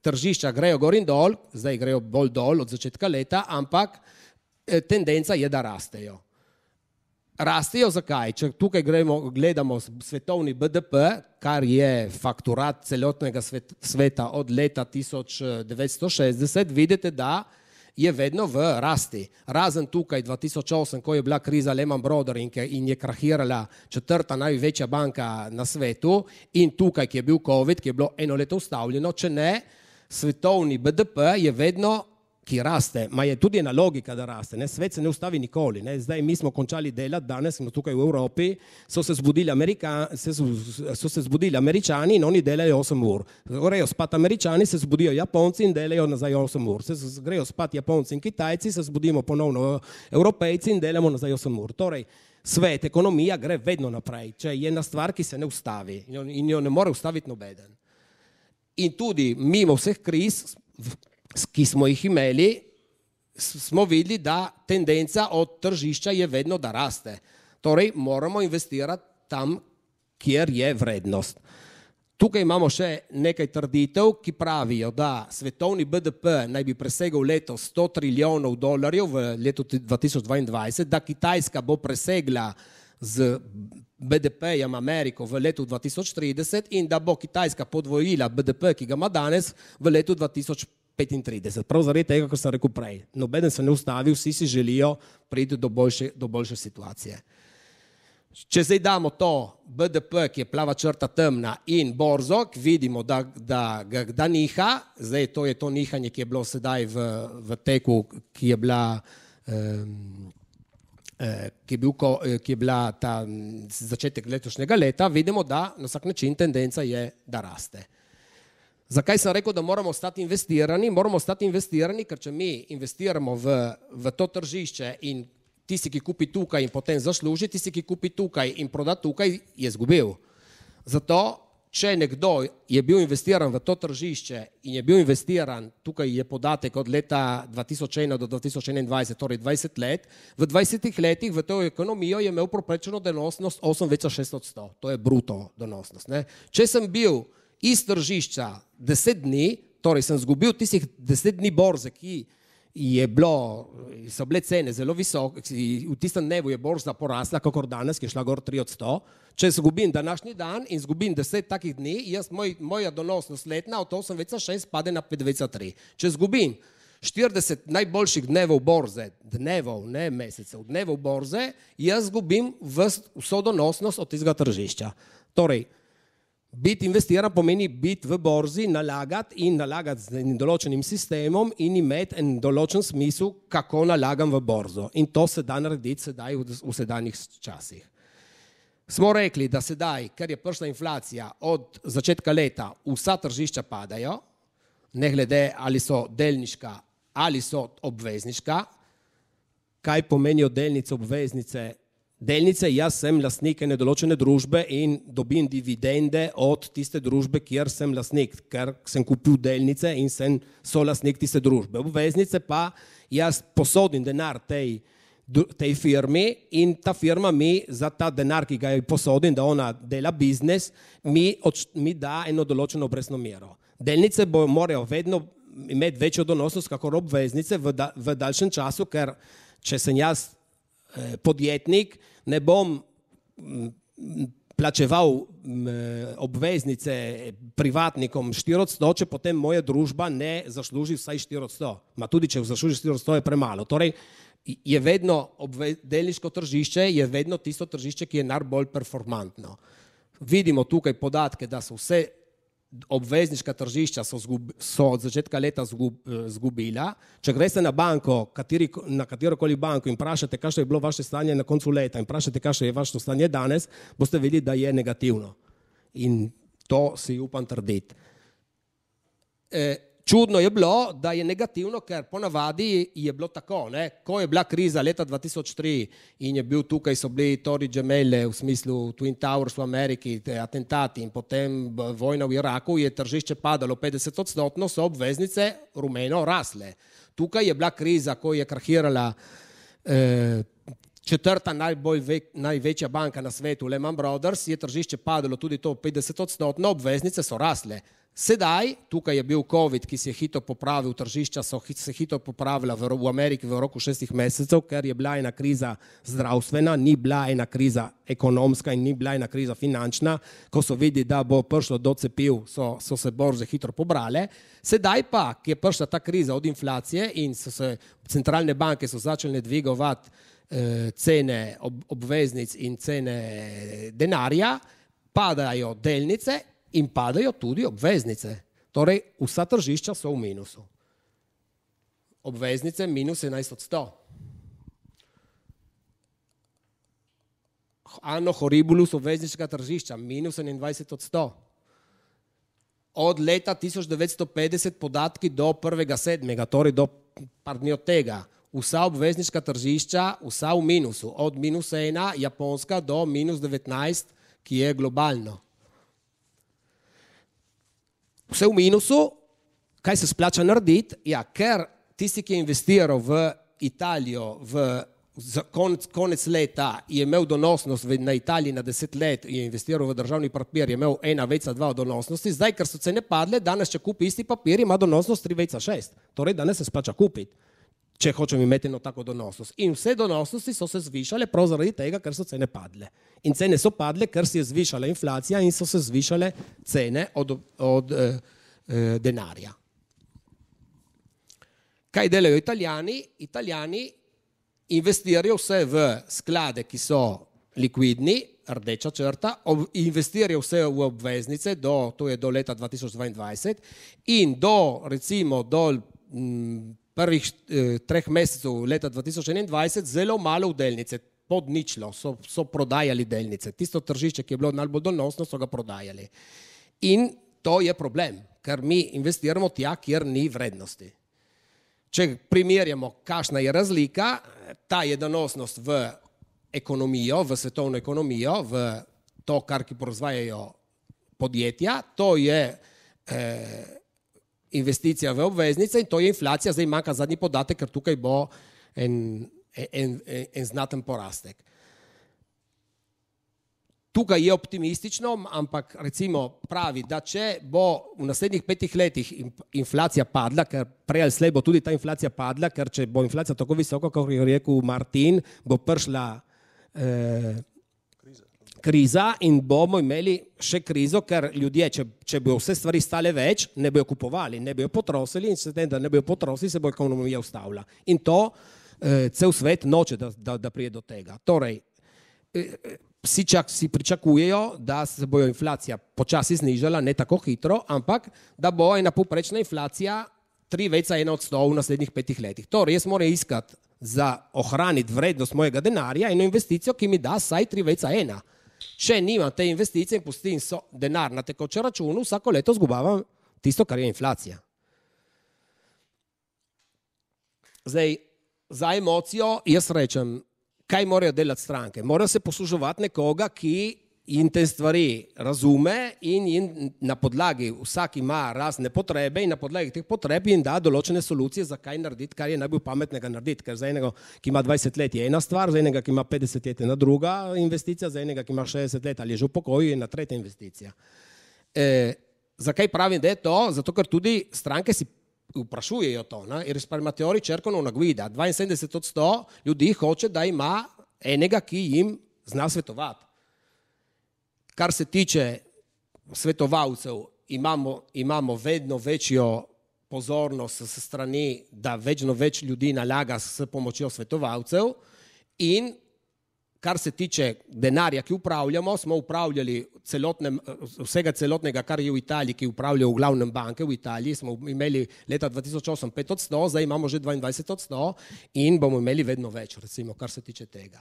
tržišča grejo gor in dol, zdaj grejo bolj dol od začetka leta, ampak e, tendenca je, da rastejo. Rastejo zakaj? Če tukaj gremo, gledamo svetovni BDP, kar je fakturat celotnega svet, sveta od leta 1960, vidite, da je vedno v rasti. Razen tukaj 2008, ko je bila kriza Lehman Brothers in je krahirala četrta največja banka na svetu in tukaj, ki je bil COVID, ki je bilo eno leto ustavljeno, če ne, svetovni BDP je vedno ki raste, ma je tudi ena logika, da raste. Ne? Svet se ne ustavi nikoli. Ne? Zdaj mi smo končali delati, danes smo tukaj v Evropi, so se zbudili, Amerika, se, so se zbudili američani in oni delajo 8 ur. Grejo spat američani, se zbudijo japonci in delajo nazaj 8 ur. Se grejo spat japonci in kitajci, se zbudimo ponovno evropejci in delamo nazaj 8 ur. Torej, svet, ekonomija gre vedno naprej. Če je ena stvar, ki se ne ustavi in jo ne more ustaviti nobeden. In tudi mimo vseh kriz, ki smo jih imeli, smo videli, da tendenca od tržišča je vedno, da raste. Torej, moramo investirati tam, kjer je vrednost. Tukaj imamo še nekaj trditev, ki pravijo, da svetovni BDP naj bi presegel leto 100 trilijonov dolarjev v letu 2022, da Kitajska bo presegla z BDP-jem Ameriko v letu 2030 in da bo Kitajska podvojila BDP, ki ga ima danes, v letu 2050. 35. Prav zaradi tega, kar sem rekel prej. Nobeden se ne ustavi, vsi si želijo priti do boljše, do boljše situacije. Če zdaj damo to BDP, ki je plava črta temna, in borzo, vidimo, da, da, da niha, zdaj to je to nihanje, ki je bilo sedaj v, v teku, ki je bila. Um, Ki je, bil, ki je bila ta začetek letošnjega leta, vidimo, da na vsak način tendenca je, da raste. Zakaj sem rekel, da moramo ostati investirani? Moramo ostati investirani, ker če mi investiramo v, v to tržišče in tisti, ki kupi tukaj in potem zasluži, tisti, ki kupi tukaj in proda tukaj, je zgubil. Zato, če nekdo je bil investiran v to tržišče in je bil investiran, tukaj je podatek od leta 2001 do 2021, torej 20 let, v 20 letih v to ekonomijo je imel proprečeno donosnost 8,6 odstotkov. To je bruto donosnost. Ne? Če sem bil iz tržišča deset dni, torej sem izgubil tistih deset dni borze, ki je bilo, so bile cene zelo visoke, v tistem dnevu je borza porasla, kakor danes, ki je šla gor 3 od 100. Če izgubim današnji dan in izgubim deset takih dni, jaz, moj, moja donosnost letna od 8,6 pade na 5,3. Če izgubim 40 najboljših dnevov borze, dnevov, ne mesecev, dnevov borze, jaz izgubim vso donosnost od tistega tržišča. Torej, Biti investiran pomeni biti v borzi, nalagati in nalagati z enim določenim sistemom in imeti en določen smisel, kako nalagam v borzo. In to se da narediti sedaj v, v sedanjih časih. Smo rekli, da sedaj, ker je prišla inflacija od začetka leta, vsa tržišča padajo, ne glede ali so delniška ali so obvezniška. Kaj pomenijo delnice, obveznice, delnice, jaz sem lastnik ene določene družbe in dobim dividende od tiste družbe, kjer sem lastnik, ker sem kupil delnice in sem solastnik tiste družbe. Obveznice pa jaz posodim denar tej, tej firmi in ta firma mi za ta denar, ki ga je posodim, da ona dela biznis, mi, mi da eno določeno obrestno mero. Delnice bo morajo vedno imeti večjo donosnost, kakor obveznice v, da, v daljšem času, ker če sem jaz podjetnik, ne bom plačeval obveznice privatnikom 400, če potem moja družba ne zasluži vsaj 400. Ma tudi, če zasluži 400, je premalo. Torej, je vedno delniško tržišče, je vedno tisto tržišče, ki je najbolj performantno. Vidimo tukaj podatke, da so vse obvezniška tržišča so, zgub, so od začetka leta zgub, eh, zgubila. Če greste na banko, kateri, na katero koli banko in vprašate, kakšno je bilo vaše stanje na koncu leta in vprašate, kakšno je vaše stanje danes, boste videli, da je negativno. In to si upam trditi. E, Čudno je bilo, da je negativno, ker ponavadi je bilo tako, ne? ko je bila kriza leta 2003 in je bil tukaj, so bili Tori Gemelle v smislu Twin Towers v Ameriki, te atentati in potem vojna v Iraku, je tržišče padalo 50 odstotno, so obveznice rumeno rasle. Tukaj je bila kriza, ko je krahirala eh, četrta najbolj ve, največja banka na svetu, Lehman Brothers, je tržišče padalo tudi to 50 odstotno, obveznice so rasle. Sedaj, tukaj je bil COVID, ki se je hitro popravil, tržišča so se hitro popravila v, v Ameriki v roku šestih mesecev, ker je bila ena kriza zdravstvena, ni bila ena kriza ekonomska in ni bila ena kriza finančna. Ko so videli, da bo prišlo do cepiv, so, so se borze hitro pobrale. Sedaj pa, ki je prišla ta kriza od inflacije in so se centralne banke so začele dvigovati cene ob, obveznic in cene denarja, padajo delnice in padajo tudi obveznice. Torej, vsa tržišča so v minusu. Obveznice minus 11 od 100. Ano horibulus obvezničkega tržišča minus 21 od 100. Od leta 1950 podatki do 1.7., torej do par dni od tega, vsa obveznička tržišča, vsa v minusu, od minus 1 Japonska do minus 19, ki je globalno vse v minusu, kaj se splača narediti? Ja, ker tisti, ki je investiral v Italijo v konec, konec leta, je imel donosnost na Italiji na deset let, je investiral v državni papir, je imel ena veca dva donosnosti, zdaj, ker so cene padle, danes, če kupi isti papir, ima donosnost tri veca šest. Torej, danes se splača kupiti če hočem imeti eno tako donosnost. In vse donosnosti so se zvišale prav zaradi tega, ker so cene padle. In cene so padle, ker se je zvišala inflacija in so se zvišale cene od, od eh, eh, denarja. Kaj delajo italijani? Italijani investirajo vse v sklade, ki so likvidni, rdeča črta, investirajo vse v obveznice, do, to je do leta 2022 in do recimo do m, prvih eh, treh mesecev leta 2021 zelo malo v delnice, pod ničlo, so, so prodajali delnice. Tisto tržišče, ki je bilo najbolj donosno, so ga prodajali. In to je problem, ker mi investiramo tja, kjer ni vrednosti. Če primerjamo, kakšna je razlika, ta je donosnost v ekonomijo, v svetovno ekonomijo, v to, kar ki proizvajajo podjetja, to je eh, investicija v obveznice in to je inflacija, zdaj manjka zadnji podatek, ker tukaj bo en, en, en, en znaten porastek. Tukaj je optimistično, ampak recimo pravi, da če bo v naslednjih petih letih inflacija padla, ker prej ali slej bo tudi ta inflacija padla, ker če bo inflacija tako visoka, kot je rekel Martin, bo prišla eh, kriza in bomo imeli še krizo, ker ljudje, če, če bojo vse stvari stale več, ne bojo kupovali, ne bojo potrosili in se tem, da ne bojo potrosili, se bo ekonomija ustavila. In to eh, cel svet noče, da, da, da prije do tega. Torej, eh, Vsi čak si pričakujejo, da se bo inflacija počasi znižala, ne tako hitro, ampak da bo ena poprečna inflacija 3,1 odstotkov v naslednjih petih letih. Torej, jaz moram iskati za ohraniti vrednost mojega denarja eno investicijo, ki mi da vsaj 3,1. Če nimam te investicije in pustim so denar na tekoče računu, vsako leto zgubavam tisto, kar je inflacija. Zdaj, za emocijo jaz rečem, kaj morajo delati stranke? Morajo se posluževati nekoga, ki in te stvari razume in, in na podlagi vsak ima razne potrebe in na podlagi teh potreb jim da določene solucije, zakaj narediti, kar je najbolj pametnega narediti. Ker za enega, ki ima 20 let, je ena stvar, za enega, ki ima 50 let, je ena druga investicija, za enega, ki ima 60 let ali je že v pokoju, je ena tretja investicija. E, zakaj pravim, da je to? Zato, ker tudi stranke si vprašujejo to. Ne? Ir spermatori črkano na guida. 72 od 100 ljudi hoče, da ima enega, ki jim zna svetovati. Kar se tiče svetovalcev, imamo, imamo vedno večjo pozornost s strani, da vedno več ljudi nalaga s pomočjo svetovalcev in kar se tiče denarja, ki upravljamo, smo upravljali celotnem, vsega celotnega, kar je v Italiji, ki upravlja v glavnem banke v Italiji, smo imeli leta 2008 5 od 100, zdaj imamo že 22 od 100 in bomo imeli vedno več, recimo, kar se tiče tega.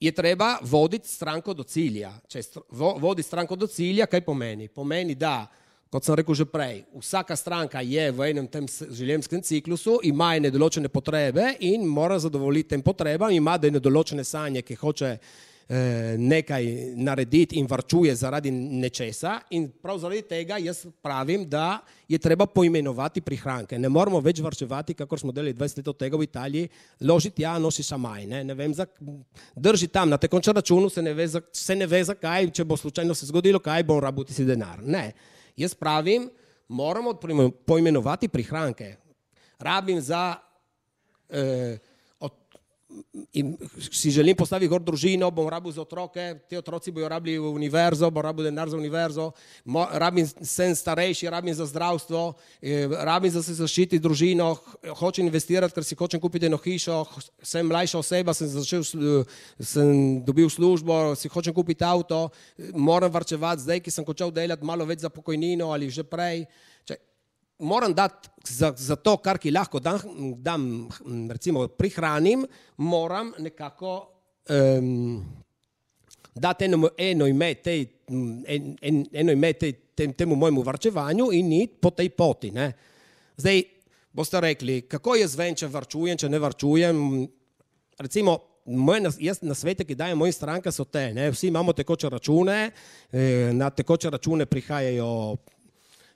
Je treba voditi stranko do cilja. Če vodi stranko do cilja, kaj pomeni? Pomeni, da, kot sem rekel že prej, vsaka stranka je v enem tem življenjskem ciklusu, ima ene določene potrebe in mora zadovoljiti tem potrebam, ima ene določene sanje, ki hoče nekaj narediti in varčuje zaradi nečesa in prav zaradi tega jaz pravim, da je treba poimenovati prihranke. Ne moramo več varčevati, kako smo delali 20 let od tega v Italiji, ložiti ja, nosi samaj, ne, ne vem, za, drži tam na tekočem računu, se ne, ve, se ne ve zakaj, če bo slučajno se zgodilo, kaj bo rabuti si denar. Ne, jaz pravim, moramo poimenovati prihranke. Rabim za eh, in si želim postaviti gor družino, bom rabil za otroke, ti otroci bojo rabili v univerzo, bom rabil denar za univerzo, rabim sem starejši, rabim za zdravstvo, eh, rabim za se zaščiti družino, hočem investirati, ker si hočem kupiti eno hišo, sem mlajša oseba, sem začel, sem dobil službo, si hočem kupiti avto, moram varčevati zdaj, ki sem končal delati malo več za pokojnino ali že prej moram dati za, za to, kar ki lahko dam, dam recimo prihranim, moram nekako um, dati eno, eno ime, tej, en, en, eno ime tej, tem, temu mojemu varčevanju in iti po tej poti. Ne. Zdaj boste rekli, kako jaz vem, če varčujem, če ne varčujem. Recimo, moj, jaz na svete, ki dajem mojim strankam, so te. Ne. Vsi imamo tekoče račune, eh, na tekoče račune prihajajo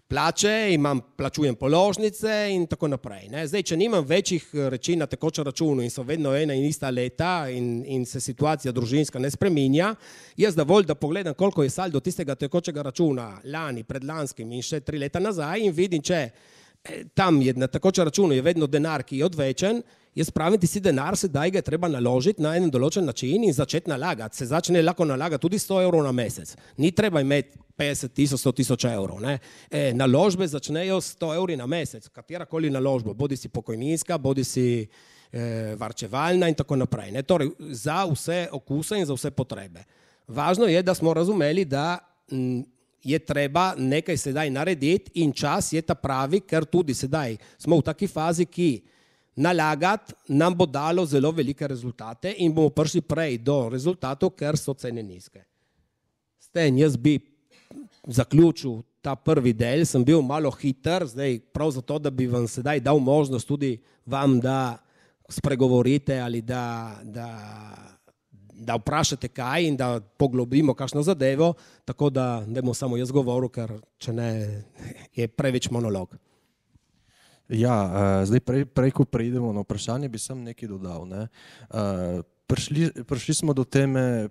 plače, imam, plačujem položnice in tako naprej. Ne. Zdaj, če nimam večjih eh, reči na tekočem računu in so vedno ena in ista leta in, in se situacija družinska ne spreminja, jaz dovolj, da pogledam, koliko je saldo tistega tekočega računa lani, predlanskim in še tri leta nazaj in vidim, če eh, tam je na tekočem računu je vedno denar, ki je odvečen, Jaz pravim, ti si denar, sedaj ga je treba naložiti na en določen način in začeti nalagati. Se začne lahko nalagati tudi 100 evrov na mesec. Ni treba imeti 50 tisoč, 100 tisoč evrov. E, naložbe začnejo s 100 evri na mesec, katerakoli naložba, bodi si pokojninska, bodi si e, varčevalna in tako naprej. Ne? Torej, za vse okuse in za vse potrebe. Važno je, da smo razumeli, da m, je treba nekaj sedaj narediti in čas je ta pravi, ker tudi sedaj smo v taki fazi, ki nalagati nam bo dalo zelo velike rezultate in bomo prišli prej do rezultatov, ker so cene nizke. Sten, jaz bi zaključil ta prvi del, sem bil malo hiter, zdaj prav zato, da bi vam sedaj dal možnost tudi vam, da spregovorite ali da, da, da vprašate kaj in da poglobimo kakšno zadevo, tako da ne bom samo jaz govoril, ker če ne je preveč monolog. Ja, uh, zdaj, prej, prej, ko preidemo na vprašanje, bi sem nekaj dodal. Ne. Uh, prišli, prišli smo do teme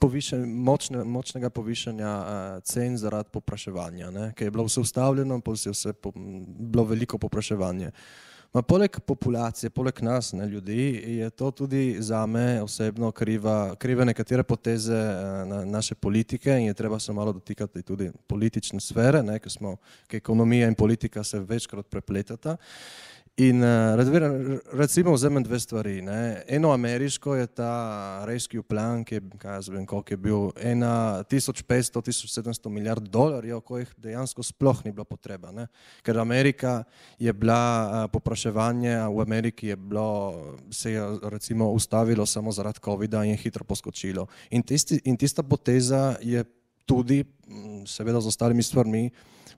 povišen, močne, močnega povišanja uh, cen zaradi popraševanja, ki je bilo vse ustavljeno, pa je vse po, bilo veliko popraševanje. Ma poleg populacije, poleg nas, ne, ljudi, je to tudi za me osebno kriva, krive nekatere poteze eh, na, naše politike in je treba se malo dotikati tudi politične sfere, ne, ker smo, ker ekonomija in politika se večkrat prepletata. In uh, recimo vzamem dve stvari. Ne. Eno ameriško je ta rescue plan, ki je, vem, je bil ena 1500-1700 milijard dolarjev, kojih dejansko sploh ni bilo potreba. Ne. Ker Amerika je bila, uh, popraševanje v Ameriki je bilo, se je recimo ustavilo samo zaradi COVID-a in je hitro poskočilo. In, tisti, in tista poteza je tudi, seveda z ostalimi stvarmi,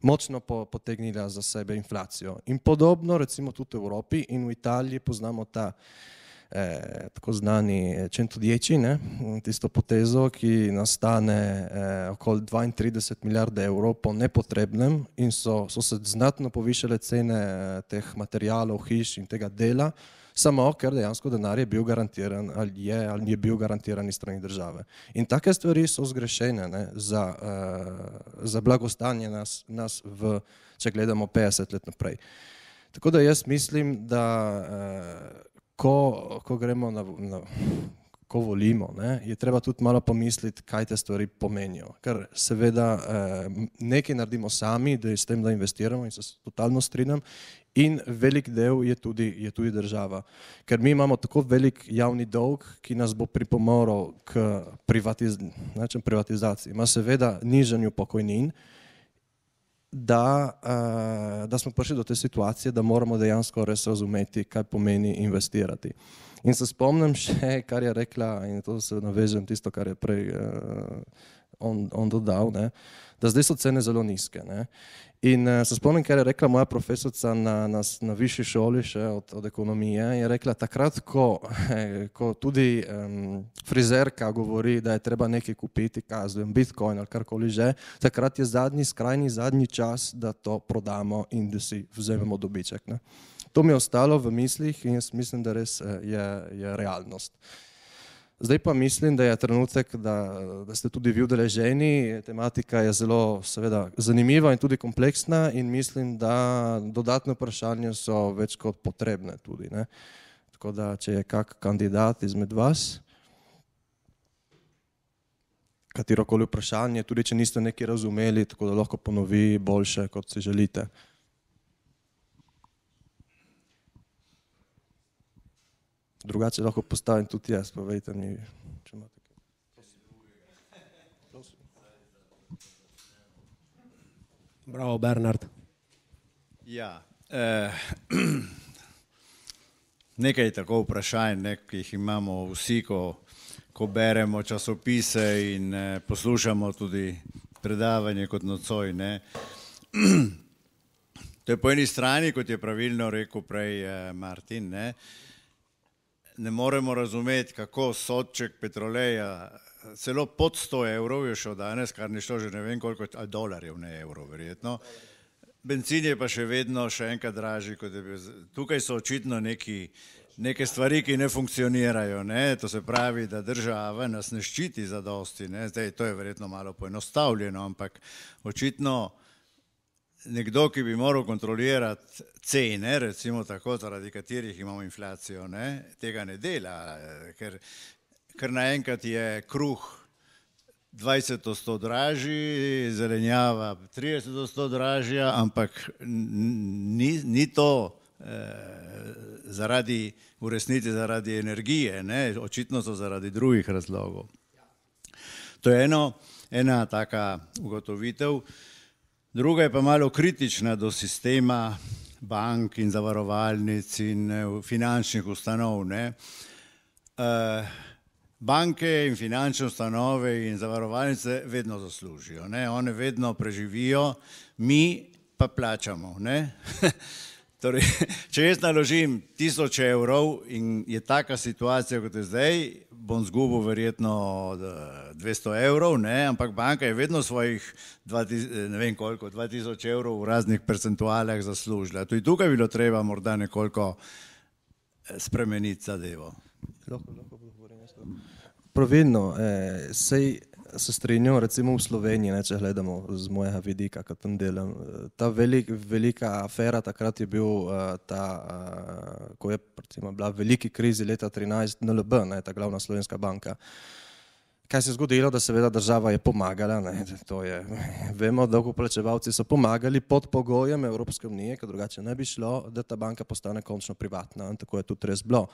močno po, potegnila za sebe inflacijo. In podobno recimo tudi v Evropi in v Italiji poznamo ta eh, tako znani centodječi, tisto potezo, ki nastane eh, okoli 32 milijard evrov po nepotrebnem in so, so se znatno povišale cene eh, teh materijalov, hiš in tega dela, samo ker dejansko denar je bil garantiran ali je, ali je bil garantiran iz strani države. In take stvari so zgrešene ne, za, uh, za blagostanje nas, nas v, če gledamo 50 let naprej. Tako da jaz mislim, da uh, ko, ko gremo na, na ko volimo, ne, je treba tudi malo pomisliti, kaj te stvari pomenijo. Ker seveda eh, nekaj naredimo sami, da je s tem, da investiramo in se totalno strinjam, in velik del je tudi, je tudi država. Ker mi imamo tako velik javni dolg, ki nas bo pripomoril k privatiz nečem, privatizaciji, ima seveda nižanju pokojnin, da, uh, da smo prišli do te situacije, da moramo dejansko res razumeti, kaj pomeni investirati. In se spomnim še, kar je rekla, in to se navežem tisto, kar je prej uh, on, on dodal, ne, da zdaj so cene zelo nizke. Ne. In uh, se spomnim, kar je rekla moja profesorica na, na, na višji šoli še od, od ekonomije, je rekla, takrat, ko, ko tudi um, frizerka govori, da je treba nekaj kupiti, kazujem, bitcoin ali karkoli že, takrat je zadnji, skrajni zadnji čas, da to prodamo in da si vzememo dobiček. Ne to mi je ostalo v mislih in jaz mislim, da res eh, je, je realnost. Zdaj pa mislim, da je trenutek, da, da ste tudi vi udeleženi. Tematika je zelo seveda, zanimiva in tudi kompleksna in mislim, da dodatne vprašanja so več kot potrebne tudi. Ne. Tako da, če je kak kandidat izmed vas, katerokoli vprašanje, tudi če niste nekaj razumeli, tako da lahko ponovi boljše, kot si želite. Drugače lahko postavim tudi jaz, povejte mi, če imate kaj. Bravo, Bernard. Ja, eh, nekaj tako vprašanj, ne, ki jih imamo vsi, ko, ko beremo časopise in eh, poslušamo tudi predavanje kot nocoj. Ne. To je po eni strani, kot je pravilno rekel prej eh, Martin, ne, eh, ne moremo razumeti, kako sodček petroleja, celo pod 100 evrov je šel danes, kar ni šlo že ne vem koliko, ali dolarjev, ne evrov verjetno. Benzin je pa še vedno še enkrat dražji, kot je bil. Tukaj so očitno neki, neke stvari, ki ne funkcionirajo, ne? to se pravi, da država nas ne ščiti za dosti, ne? Zdaj, to je verjetno malo poenostavljeno, ampak očitno nekdo, ki bi moral kontrolirati cene, recimo tako, zaradi katerih imamo inflacijo, ne, tega ne dela, ker, ker naenkrat je kruh 20 odstotkov dražji, zelenjava 30 odstotkov dražja, ampak ni, ni to eh, zaradi, v resnici zaradi energije, ne, očitno so zaradi drugih razlogov. To je eno, ena taka ugotovitev. Druga je pa malo kritična do sistema bank in zavarovalnic in eh, finančnih ustanov. Ne. Eh, banke in finančne ustanove in zavarovalnice vedno zaslužijo, ne. one vedno preživijo, mi pa plačamo. Torej, če jaz naložim tisoč evrov in je taka situacija, kot je zdaj, bom zgubil verjetno 200 evrov, ne? ampak banka je vedno svojih, ne vem koliko, 2000 evrov v raznih percentualah zaslužila. Tudi tukaj bilo treba morda nekoliko eh, spremeniti zadevo. Lahko, lahko, Pravilno, eh, sej se strinjam, recimo v Sloveniji, ne, če gledamo z mojega vidika, kot tam delam. Ta velik, velika afera takrat je bil uh, ta, uh, ko je recimo, bila veliki krizi leta 13 NLB, ne, ta glavna slovenska banka. Kaj se je zgodilo, da seveda država je pomagala, ne, je, vemo, da plačevalci so pomagali pod pogojem Evropske unije, ker drugače ne bi šlo, da ta banka postane končno privatna in tako je tudi res bilo.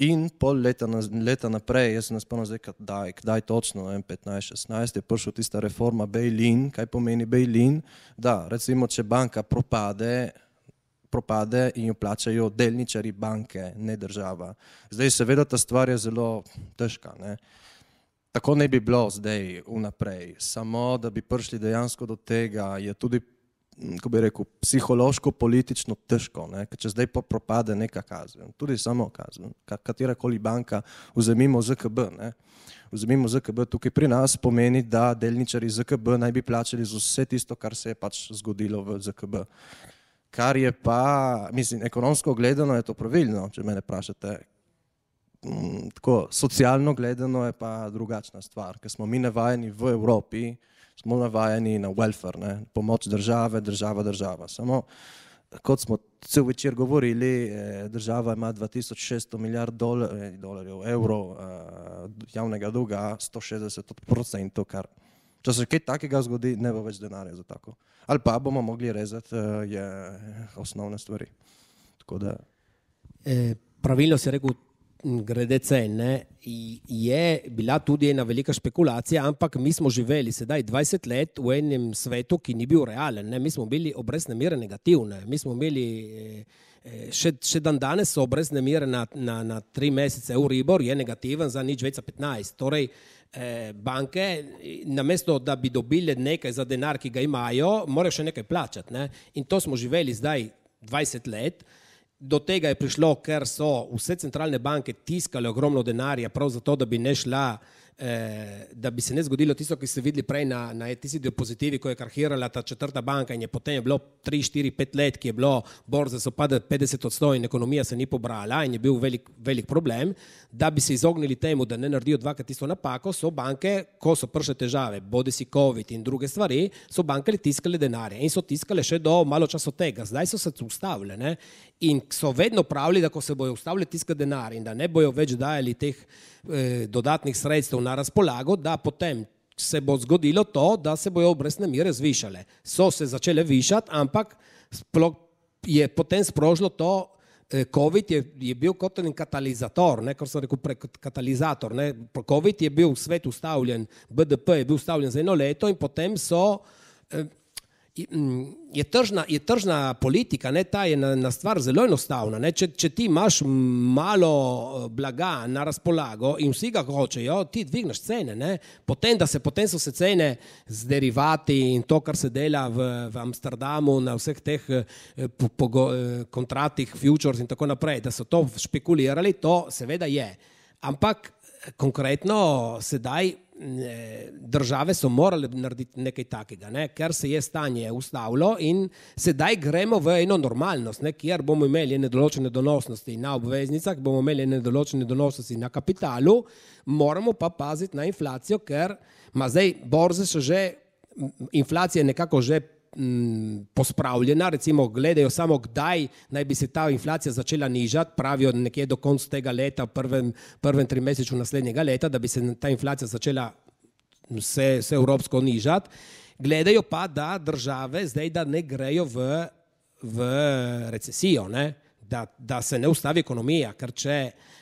In pol leta, leta naprej, jaz se ne spomnim zdaj, kdaj, kdaj točno, 15-16, je prišla tista reforma Bejlin, kaj pomeni Bejlin, da recimo, če banka propade, propade in jo plačajo delničari banke, ne država. Zdaj seveda ta stvar je zelo težka, ne. Tako ne bi bilo zdaj vnaprej, samo da bi prišli dejansko do tega, je tudi, ko bi rekel, psihološko, politično težko, ne? ker če zdaj propade neka kazen, tudi samo kazen, katerakoli banka, vzemimo ZKB, ne? vzemimo ZKB, tukaj pri nas pomeni, da delničari ZKB naj bi plačali za vse tisto, kar se je pač zgodilo v ZKB. Kar je pa, mislim, ekonomsko gledano je to pravilno, če me vprašate, tako socialno gledano je pa drugačna stvar, ker smo mi navajeni v Evropi, smo navajeni na welfare, ne? pomoč države, država, država. Samo, kot smo cel večer govorili, eh, država ima 2600 milijard dolar, eh, dolarjev, evrov eh, javnega dolga, 160 odstotkov, kar če se kaj takega zgodi, ne bo več denarja za tako. Ali pa bomo mogli rezati je, osnovne stvari. Da... E, pravilno si rekel, grede cene, je bila tudi ena velika špekulacija, ampak mi smo živeli sedaj 20 let v enem svetu, ki ni bil realen. Ne? Mi smo bili obrestne mere negativne. Mi smo imeli, eh, še, še dan danes so obrestne mere na, na, na tri mesece, Euribor je negativen za nič več 15. Torej, eh, banke, namesto da bi dobili nekaj za denar, ki ga imajo, morajo še nekaj plačati. Ne? In to smo živeli zdaj 20 let. Do tega je prišlo, ker so vse centralne banke tiskale ogromno denarja, prav zato, da bi ne šla eh, da bi se ne zgodilo tisto, ki ste videli prej na, na tisti diapozitivi, ko je karhirala ta četrta banka in je potem je bilo 3, 4, 5 let, ki je bilo, borze so padale 50 odstotkov in ekonomija se ni pobrala in je bil velik, velik problem, da bi se izognili temu, da ne naredijo dvakrat isto napako, so banke, ko so prše težave, bodi si COVID in druge stvari, so banke tiskale denarje in so tiskale še do malo časa tega. Zdaj so se ustavile ne? in so vedno pravili, da ko se bojo ustavili tiskati denar in da ne bojo več dajali teh eh, dodatnih sredstev na razpolago, da potem se bo zgodilo to, da se bojo obrestne mere zvišale. So se začele višati, ampak je potem sprožilo to, eh, COVID je, je bil kot en katalizator, ne, kot sem rekel, pre, katalizator. Ne. COVID je bil svet ustavljen, BDP je bil ustavljen za eno leto in potem so eh, je tržna, je tržna politika, ne, ta je na, na stvar zelo enostavna. Ne, če, če ti imaš malo eh, blaga na razpolago in vsi ga hočejo, ti dvigneš cene. Ne. Potem, se potem so se cene z derivati in to, kar se dela v, v Amsterdamu na vseh teh eh, po, po, eh, kontratih, futures in tako naprej, da so to špekulirali, to seveda je. Ampak konkretno sedaj države so morale narediti nekaj takega, ne? ker se je stanje ustavilo in sedaj gremo v eno normalnost, ne? kjer bomo imeli nedoločene donosnosti na obveznicah, bomo imeli nedoločene donosnosti na kapitalu, moramo pa paziti na inflacijo, ker ima zdaj borze so že, inflacija je nekako že pospravljena, recimo gledajo samo, kdaj naj bi se ta inflacija začela nižati, pravijo nekje do konca tega leta, prvem, prvem trimesečju naslednjega leta, da bi se ta inflacija začela vse, vse evropsko nižati. Gledajo pa, da države zdaj da ne grejo v, v recesijo, ne? Da, da se ne ustavi ekonomija, ker če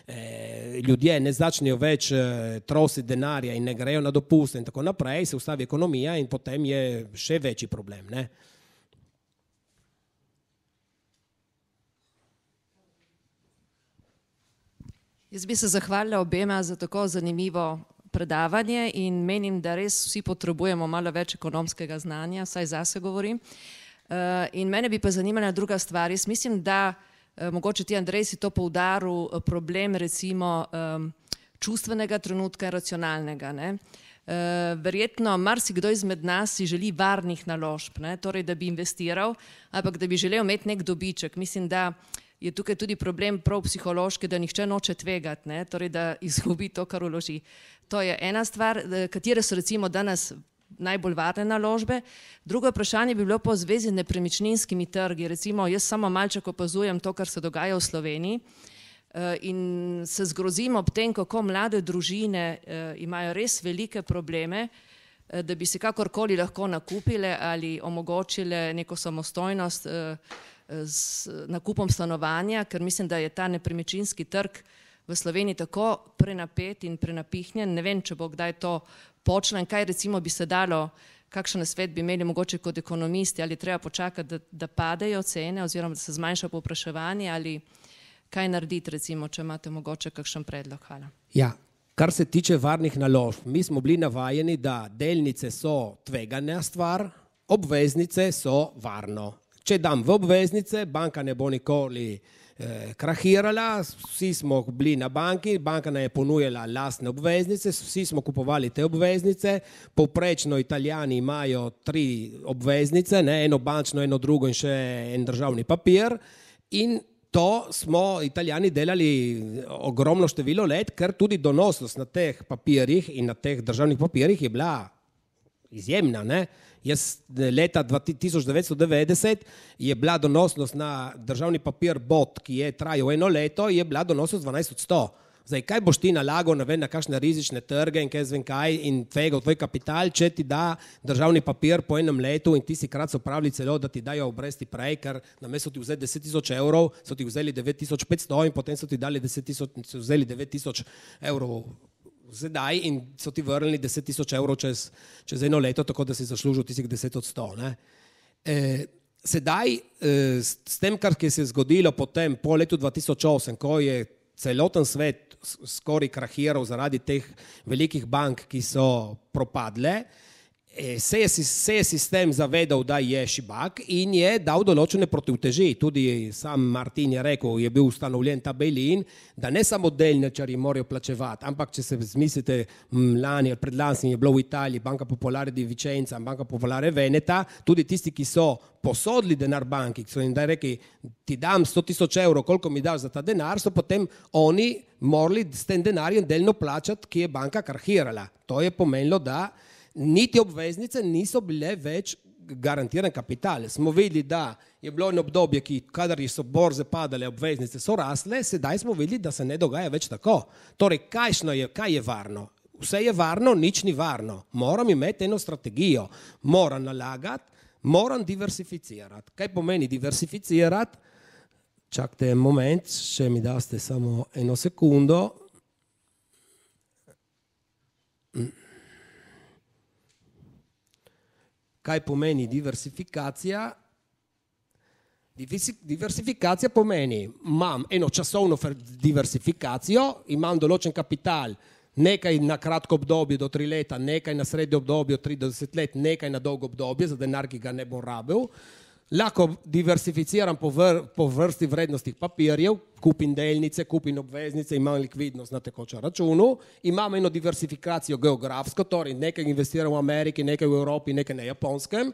eh, ljudje ne začnejo več eh, trositi denarja in ne grejo na dopuste in tako naprej, se ustavi ekonomija in potem je še večji problem. Ne? Jaz bi se zahvalila obema za tako zanimivo predavanje in menim, da res vsi potrebujemo malo več ekonomskega znanja, saj zase govorim. Eh, in mene bi pa zanimala druga stvar. Jaz mislim, da Eh, mogoče ti Andrej si to poudaril, eh, problem recimo čustvenega trenutka in racionalnega. Ne? Eh, verjetno marsikdo izmed nas si želi varnih naložb, ne? torej da bi investiral, ampak da bi želel imeti nek dobiček. Mislim, da je tukaj tudi problem prav psihološki, da nihče noče tvegati, ne? torej da izgubi to, kar uloži. To je ena stvar, katere so recimo danes najbolj varne naložbe. Drugo vprašanje bi bilo po zvezi z nepremičninskimi trgi. Recimo, jaz samo malček opazujem to, kar se dogaja v Sloveniji. in se zgrozim ob tem, kako mlade družine imajo res velike probleme, da bi se kakorkoli lahko nakupile ali omogočile neko samostojnost z nakupom stanovanja, ker mislim, da je ta nepremičninski trg v Sloveniji tako prenapet in prenapihnjen, ne vem, če bo kdaj to počelo in kaj recimo bi se dalo, kakšen svet bi imeli mogoče kot ekonomisti, ali treba počakati, da, da padejo cene oziroma da se zmanjša povpraševanje ali kaj narediti recimo, če imate mogoče kakšen predlog. Hvala. Ja, kar se tiče varnih naložb, mi smo bili navajeni, da delnice so tvegana stvar, obveznice so varno. Če dam v obveznice, banka ne bo nikoli eh, krahirala, vsi smo bili na banki, banka nam je ponujala lastne obveznice, vsi smo kupovali te obveznice, povprečno italijani imajo tri obveznice, ne, eno bančno, eno drugo in še en državni papir in to smo italijani delali ogromno število let, ker tudi donosnost na teh papirjih in na teh državnih papirjih je bila izjemna, ne. Jaz leta 1990 je bila donosnost na državni papir bot, ki je trajal eno leto, je bila donosnost 12 od 100. Zdaj, kaj boš ti nalagal na, na kakšne rizične trge in kaj zvem kaj in tvegal tvoj kapital, če ti da državni papir po enem letu in ti si krat so pravili celo, da ti dajo obresti prej, ker namesto ti vzeti 10 tisoč evrov, so ti vzeli 9500 in potem so ti dali 10 tisoč, so vzeli 9000 evrov zdaj in so ti vrnili 10 tisoč evrov čez, čez eno leto, tako da si zaslužil tistih 10 od 100. E, sedaj, e, s, s tem, kar se je zgodilo potem, po letu 2008, ko je celoten svet skoraj krahiral zaradi teh velikih bank, ki so propadle, se je, se je sistem zavedal, da je šibak in je dal določene protivteži. Tudi sam Martin je rekel, je bil ustanovljen ta Bejlin, da ne samo delničari morajo plačevati, ampak če se zmislite, lani ali predlani je bilo v Italiji Banka Popolare di Vicenza, Banka Popolare Veneta, tudi tisti, ki so posodili denar banki, ki so jim rekli, ti dam 100 tisoč evrov, koliko mi daš za ta denar, so potem oni morali s tem denarjem delno plačati, ki je banka krahirala. To je pomenilo, da niti obveznice niso bile več garantiran kapital. Smo videli, da je bilo eno obdobje, ki, kadar so borze padale, obveznice so rasle, sedaj smo videli, da se ne dogaja več tako. Torej, kaj je, kaj je varno? Vse je varno, nič ni varno. Moram imeti eno strategijo, moram nalagati, moram diversificirati. Kaj pomeni diversificirati? Čakajte en moment, še mi daste samo eno sekundo. Mm. Kaj pomeni diversifikacija. Diversifikacija pomeni, imam eno časovno diversifikacijo, imam določen kapital, nekaj na kratko obdobje do tri leta, nekaj na srednje obdobje do 30 let, nekaj na dolgo obdobje, za denar, ki ga ne bom rabil lahko diversificiram po, vr, po vrsti vrednostnih papirjev, kupim delnice, kupim obveznice, imam likvidnost na tekočem računu, imam eno diversifikacijo geografsko, torej nekaj investiram v Ameriki, nekaj v Evropi, nekaj na Japonskem,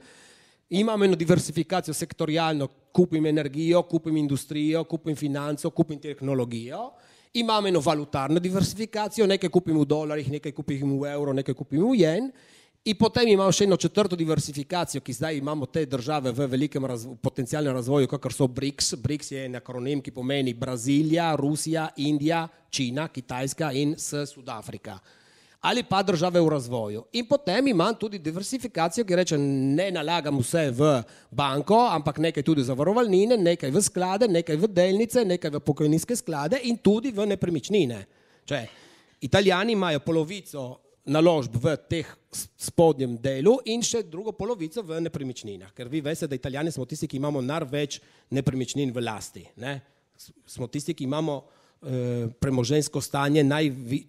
imam eno diversifikacijo sektorijalno, kupim energijo, kupim industrijo, kupim financo, kupim tehnologijo, imam eno valutarno diversifikacijo, nekaj kupim v dolarjih, nekaj kupim v evro, nekaj kupim v jen In potem imamo še eno četrto diversifikacijo, ki zdaj imamo te države v velikem razvo potencialnem razvoju, kakor so BRICS. BRICS je en akronim, ki pomeni Brazilija, Rusija, Indija, Čina, Kitajska in Sudafrika. Ali pa države v razvoju. In potem imam tudi diversifikacijo, ki reče, ne nalagam vse v banko, ampak nekaj tudi za varovalnine, nekaj v sklade, nekaj v delnice, nekaj v pokojninske sklade in tudi v nepremičnine. Če, Italijani imajo polovico naložb v teh spodnjem delu in še drugo polovico v nepremičninah. Ker vi veste, da italijani smo tisti, ki imamo največ nepremičnin v lasti. Ne? Smo tisti, ki imamo eh, premožensko stanje, najvi,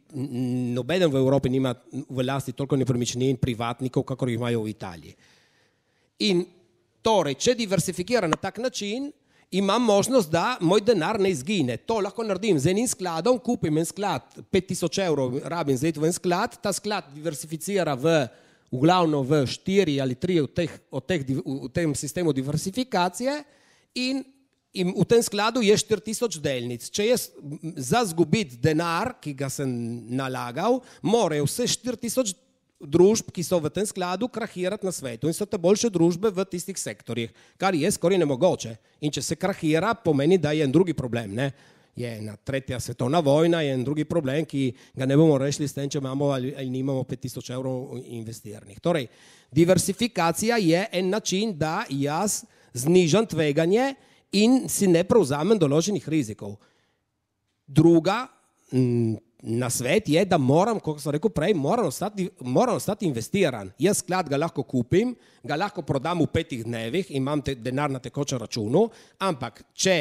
nobeden v Evropi nima v lasti toliko nepremičnin privatnikov, kakor jih imajo v Italiji. In torej, če diversifikira na tak način, imam možnost, da moj denar ne izgine. To lahko naredim z enim skladom, kupim en sklad, 5000 evrov rabim za en sklad, ta sklad diversificira v, v glavno v štiri ali tri od teh, od teh, v tem sistemu diversifikacije in, in v tem skladu je 4000 delnic. Če jaz za zgubiti denar, ki ga sem nalagal, morajo vse 4000 družb, ki so v tem skladu, krahirati na svetu in so te boljše družbe v tistih sektorjih, kar je skoraj nemogoče. In če se krahira, pomeni, da je en drugi problem. Ne? je ena tretja svetovna vojna, je en drugi problem, ki ga ne bomo rešili s tem, če imamo ali, ali nimamo 5000 evrov investiranih. Torej, diversifikacija je en način, da jaz znižam tveganje in si ne prevzamem določenih rizikov. Druga na svet je, da moram, kot sem rekel prej, moram ostati, moram ostati investiran. Jaz sklad ga lahko kupim, ga lahko prodam v petih dnevih, imam te denar na tekočem računu, ampak če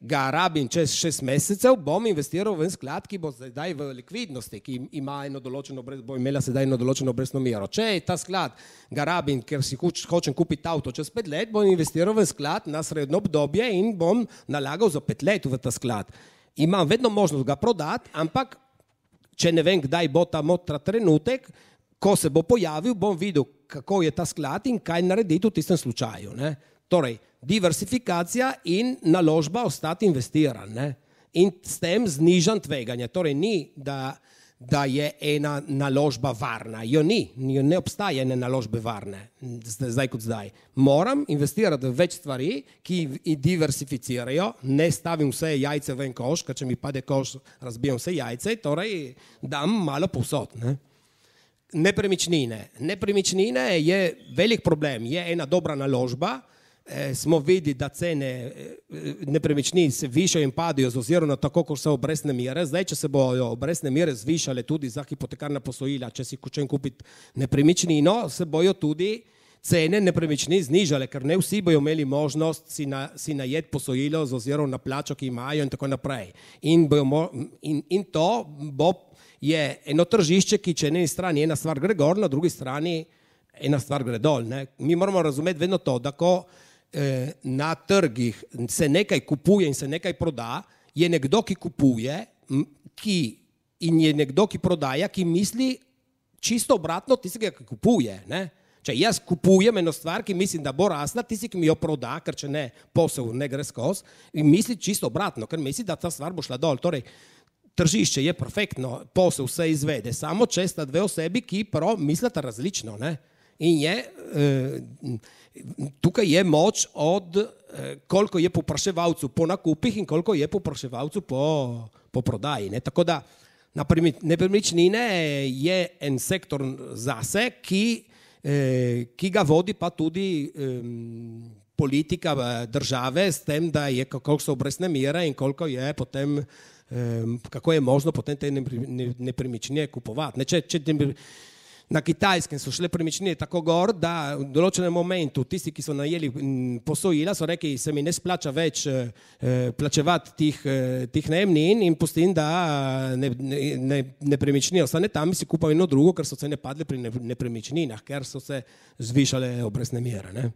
ga rabim čez šest mesecev, bom investiral v en sklad, ki bo zdaj v likvidnosti, ki ima eno določeno, bo imela sedaj eno določeno obrestno mero. Če je ta sklad ga rabim, ker si hočem kupiti avto čez pet let, bom investiral v sklad na srednjo obdobje in bom nalagal za pet let v ta sklad. Imam vedno možnost ga prodati, ampak če ne vem, kdaj bo ta motra trenutek, ko se bo pojavil, bom videl, kako je ta sklad in kaj narediti v tistem slučaju. Ne? Torej, diversifikacija in naložba ostati investiran. Ne? In s tem znižam tveganje. Torej, ni, da, da je ena naložba varna. Jo ni, jo ne obstaja ene naložbe varne, zdaj kot zdaj. Moram investirati v več stvari, ki diversificirajo, ne stavim vse jajce v en koš, ker če mi pade koš, razbijam vse jajce, torej dam malo povsod. Ne? Nepremičnine. Nepremičnine je velik problem, je ena dobra naložba, eh, smo videli, da cene eh, nepremičnin se višajo in padajo z ozirom na tako, kot so obrestne mere. Zdaj, če se bojo obrestne mere zvišale tudi za hipotekarna posojila, če si hočem kupiti nepremičnino, se bojo tudi cene nepremičnin znižale, ker ne vsi bojo imeli možnost si, na, si najeti posojilo z ozirom na plačo, ki imajo in tako naprej. In, bojo, in, in to bo je eno tržišče, ki če na eni strani ena stvar gre gor, na drugi strani ena stvar gre dol. Ne? Mi moramo razumeti vedno to, da ko Eh, na trgih se nekaj kupuje in se nekaj proda, je nekdo, ki kupuje ki, in je nekdo, ki prodaja, ki misli čisto obratno tistega, ki kupuje. Ne? Če jaz kupujem eno stvar, ki mislim, da bo rasla, tisti, ki mi jo proda, ker če ne, posel ne gre skozi, misli čisto obratno, ker misli, da ta stvar bo šla dol. Torej, tržišče je perfektno, posel vse izvede, samo če sta dve osebi, ki prav mislita različno. Ne? In je, eh, tukaj je moč od, eh, koliko je popraševalcev po nakupih in koliko je popraševalcev po, po prodaji. Ne? Tako da nepremičnine je en sektor zase, ki, eh, ki ga vodi pa tudi politika države s tem, da je koliko so obrestne mere in koliko je potem kako je možno potem te nepremičnine kupovati. Ne, če, če, na kitajskem so šle premičnine tako gor, da v določenem momentu tisti, ki so najeli posojila, so rekli, se mi ne splača več eh, eh plačevati tih, eh, tih najemnin in pustim, da ne, ne, nepremičnine ostane tam in si kupajo eno drugo, ker so cene padle pri nepremičninah, ker so se zvišale obrestne mere. Ne?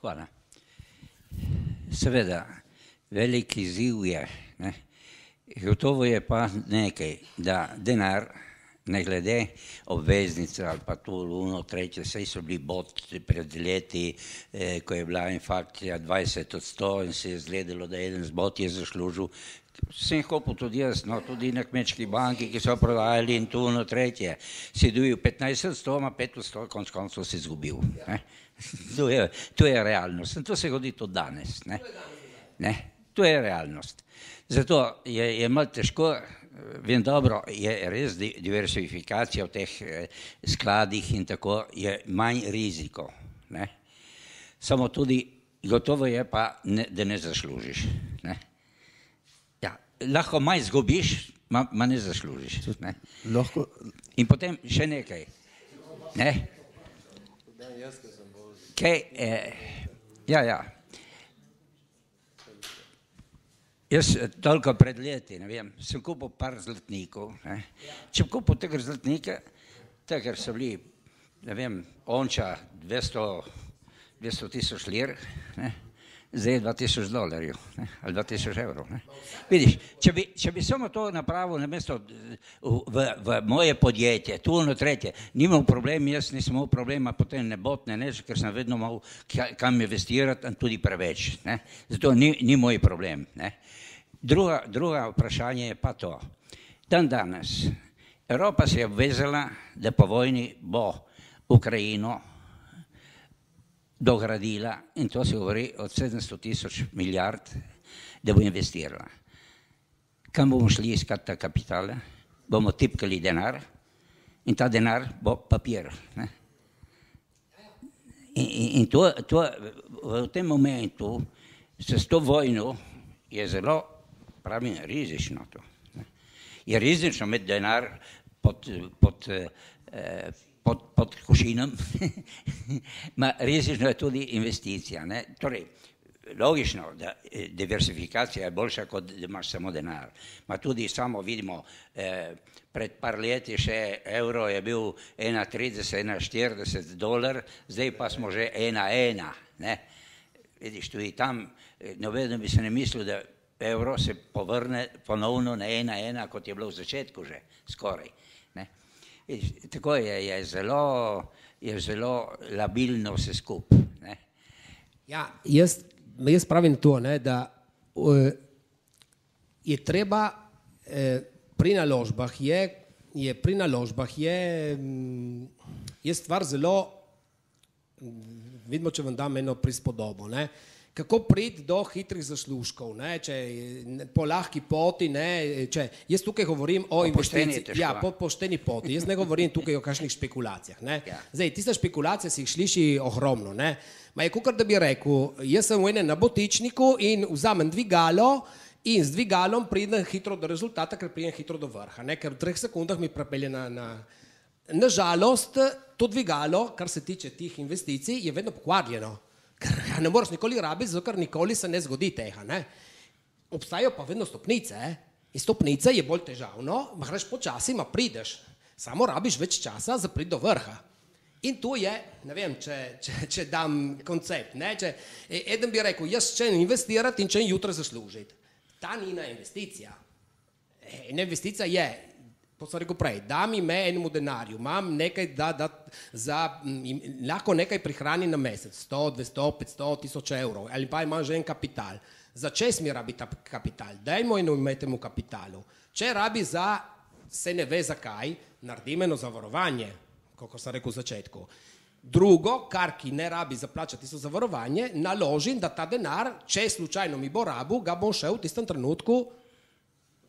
Hvala. Seveda, velik izziv je. Ne. Gotovo je pa nekaj, da denar, ne glede obveznice ali pa to luno, tretje, vse so bili boti pred leti, eh, ko je bila inflacija 20 od 100 in se je zgledalo, da je eden z boti je zaslužil. Vsem hopil tudi jaz, no tudi na kmečki banki, ki so prodajali in tu no tretje. Si dobil 15 od 100, ima 5 od 100, konc koncev si izgubil. To je, to je realnost in to se godi tudi danes. Ne? Ne? To je realnost. Zato je, je malo težko, vem dobro, je res diversifikacija v teh eh, skladih in tako je manj riziko. Ne? Samo tudi gotovo je pa, ne, da ne zaslužiš. Ne? Ja, lahko manj zgubiš, ma, ma ne zaslužiš. Ne? Lahko. In potem še nekaj. Ne? Kaj, eh, ja, ja. Jaz eh, toliko pred leti, ne vem, sem kupil par zlatnikov. Ne. Če bi kupil tega zlatnika, takrat so bili, ne vem, onča 200, 200 tisoč lir, ne. Zdaj je 2000 dolarjev ne, ali 2000 evrov. Ne. Vidiš, če bi, če bi samo to napravil na mesto v, v moje podjetje, tu ono tretje, nimam problem, jaz nisem imel problema, potem ne botne, ne, ker sem vedno imel kam investirati, tudi preveč. Ne. Zato ni, ni moj problem. Ne. Druga, druga vprašanje je pa to. Dan danes Evropa se je obvezala, da po vojni bo Ukrajino dogradila in to se govori od 700 tisoč milijard, da bo investirala. Kam bomo šli iskati ta kapitale? Bomo tipkali denar in ta denar bo papir. Ne? In, in, in to, to v tem momentu, s to vojno, je zelo, pravim, rizično to. Ne? Je rizično imeti denar pod, pod, eh, pod, pod košinom, ma rizično je tudi investicija. Ne? Torej, logično, da diversifikacija je boljša, kot da imaš samo denar. Ma tudi samo vidimo, eh, pred par leti še evro je bil 1,30, 1,40 dolar, zdaj pa smo že 1,1. Ne? Vidiš, tudi tam, novedno bi se ne mislil, da evro se povrne ponovno na 1,1, kot je bilo v začetku že skoraj. Tako je, je, zelo, je zelo labilno vse skupaj. Ja, jaz, jaz pravim to, ne, da uh, je treba uh, pri naložbah je, je pri naložbah je, je stvar zelo, vidimo, če vam dam eno prispodobo, ne, kako priti do hitrih zaslužkov, ne, če po lahki poti, ne, če, jaz tukaj govorim o investiciji, ja, po pošteni poti, jaz ne govorim tukaj o kakšnih špekulacijah, ne, ja. zdaj, tiste špekulacije si jih sliši ohromno, ne, ma je kukar, da bi rekel, jaz sem v enem nabotičniku in vzamem dvigalo, in z dvigalom pridem hitro do rezultata, ker pridem hitro do vrha, ne? ker v treh sekundah mi prepelje na, na... Nažalost, to dvigalo, kar se tiče tih investicij, je vedno pokvarjeno, ker ga ne moreš nikoli rabiti, zato ker nikoli se ne zgodi tega. Ne? Obstajajo pa vedno stopnice eh? in stopnice je bolj težavno, ma greš počasi, ma prideš, samo rabiš več časa za prid do vrha. In to je, ne vem, če, če, če dam koncept, ne? če eden bi rekel, jaz če investirati in če jutra zaslužiti ta ni ena investicija. Ena investicija je, to sem rekel prej, dam ime enemu denarju, imam nekaj, da, da za, lahko nekaj prihrani na mesec, 100, 200, 500, 1000 evrov, ali pa imam že en kapital. Za čes mi rabi ta kapital? Dajmo eno ime temu kapitalu. Če rabi za, se ne ve zakaj, naredim eno zavarovanje, kot sem rekel v začetku. Drugo, kar ki ne rabi zaplačati so zavarovanje, naložim, da ta denar, če slučajno mi bo rabu, ga bom šel v tistem trenutku,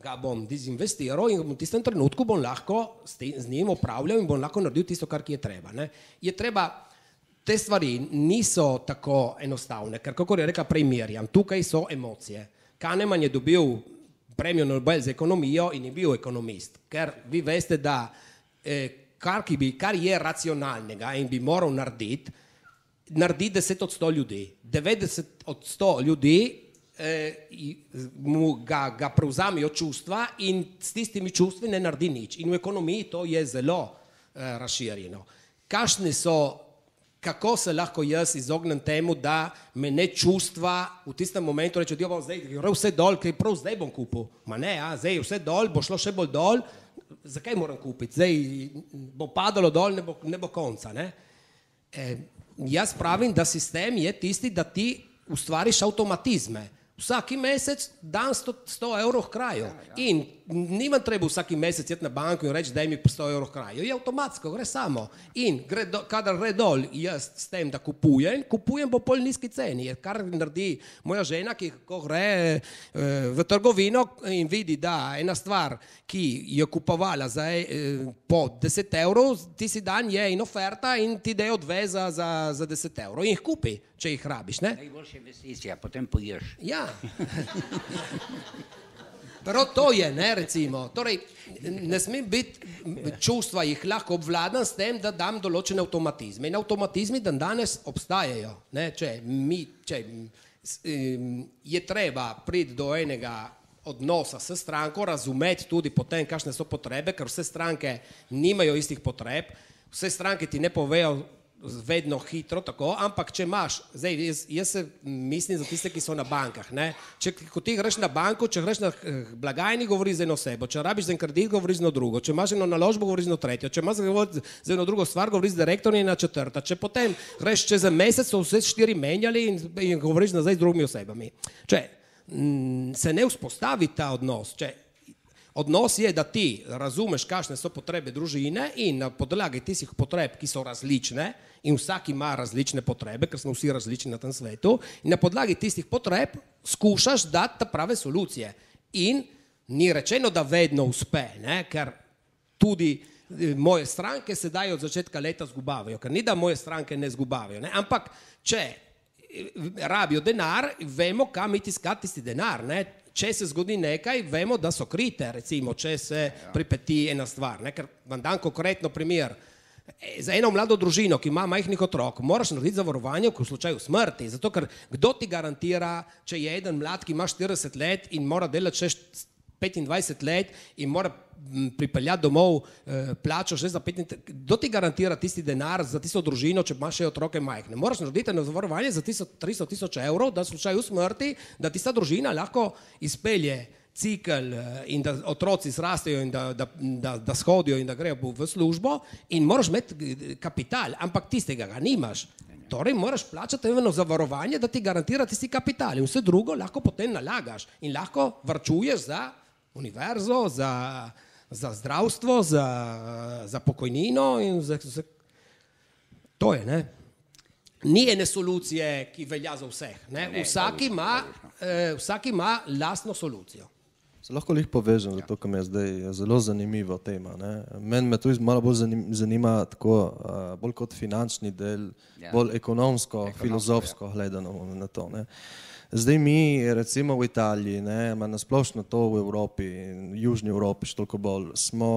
ga bom dizinvestiral in v tistem trenutku bom lahko z njim upravljal in bom lahko naredil tisto, kar je treba. Ne. Je treba, te stvari niso tako enostavne, ker kako je rekel prej Mirjam, tukaj so emocije. Kahneman je dobil premijo Nobel za ekonomijo in je bil ekonomist, ker vi veste, da eh, kar, bi, kar je racionalnega in bi moral narediti, naredi 10 od 100 ljudi. 90 od 100 ljudi mu ga, ga prevzamejo čustva in s tistimi čustvi ne naredi nič. In v ekonomiji to je zelo eh, razširjeno. Kakšni so, kako se lahko jaz izognem temu, da me ne čustva v tistem momentu reče, da bo zdaj gre vse dol, ker prav zdaj bom kupil. Ma ne, a, zdaj vse dol, bo šlo še bolj dol, zakaj moram kupiti, zdaj bo padalo dol, ne bo, ne bo konca. Ne? E, jaz pravim, da sistem je tisti, da ti ustvariš avtomatizme. Vsaki mesec dan 100, 100 evrov kraju. Ja, ja. In nima treba vsaki mesec iti na banko in reči, da mi 100 evrov kraju. Je avtomatsko, gre samo. In gre do, kadar gre dol, jaz s tem, da kupujem, kupujem po pol nizki ceni. Kar naredi moja žena, ki ko gre eh, v trgovino in vidi, da ena stvar, ki jo kupovala za, eh, po 10 evrov, ti si dan je in oferta in ti da je odveza za, za 10 evrov in jih kupi, če jih rabiš. Najboljša investicija, potem poješ. Ja. Prav to je, ne, recimo. Torej, ne sme biti čustva, jih lahko obvladam s tem, da dam določene avtomatizme. In avtomatizmi dan danes obstajajo. Ne, če mi, če je treba priti do enega odnosa s stranko, razumeti tudi potem, kakšne so potrebe, ker vse stranke nimajo istih potreb, vse stranke ti ne povejo vedno hitro, tako, ampak če imaš, zdaj, jaz, jaz se mislim za tiste, ki so na bankah. Če, ko ti greš na banko, če greš na eh, blagajni, govoriš za eno osebo, če rabiš za en kredit, govoriš za eno drugo, če imaš eno naložbo, govoriš za eno tretjo, če imaš za eno drugo stvar, govoriš z direktorjem in na četrta. Če potem greš čez mesec, so vse štiri menjali in, in govoriš nazaj z drugimi osebami. Če m, mm, se ne vzpostavi ta odnos, če Odnos je, da ti razumeš, kakšne so potrebe družine in na podlagi tistih potreb, ki so različne, in vsak ima različne potrebe, ker smo vsi različni na tem svetu, in na podlagi tistih potreb skušaš dati ta prave solucije. In ni rečeno, da vedno uspe, ne? ker tudi eh, moje stranke sedaj od začetka leta zgubavajo, ker ni da moje stranke ne zgubavajo, ne? ampak če rabijo denar, vemo, kam iti iskati tisti denar. Ne? Če se zgodi nekaj, vemo, da so krite, recimo, če se ja. pripeti ena stvar. Ne? Ker vam dam konkretno primer. E, za eno mlado družino, ki ima majhnih otrok, moraš narediti zavarovanje v slučaju smrti. Zato, ker kdo ti garantira, če je en mlad, ki ima 40 let in mora delati še 25 let in mora pripeljati domov eh, plačo že za 15, kdo ti garantira tisti denar za tisto družino, če imaš še otroke majhne. Moraš narediti na zavarovanje za 300 tisoč evrov, da v slučaju smrti, da tista družina lahko izpelje cikl eh, in da otroci zrastejo in da, da, da, da shodijo in da grejo v službo in moraš imeti eh, kapital, ampak tistega ga nimaš. Torej, moraš plačati eno zavarovanje, da ti garantira tisti kapital in vse drugo lahko potem nalagaš in lahko vrčuješ za univerzo, za za zdravstvo, za, za pokojnino in za, za... to je. Ne? Ni ene solucije, ki velja za vseh. Ne? Ne, vsak, ima, eh, vsak ima lastno solucijo. Se lahko jih povežem, ja. zato ker je zdaj zelo zanimiva tema. Meni me to malo bolj zanima, tako, uh, bolj kot finančni del, ja. bolj ekonomsko, ekonomsko filozofsko ja. gledano na to. Ne? Zdaj mi, recimo v Italiji, ne, na splošno to v Evropi, južni Evropi, še toliko bolj, smo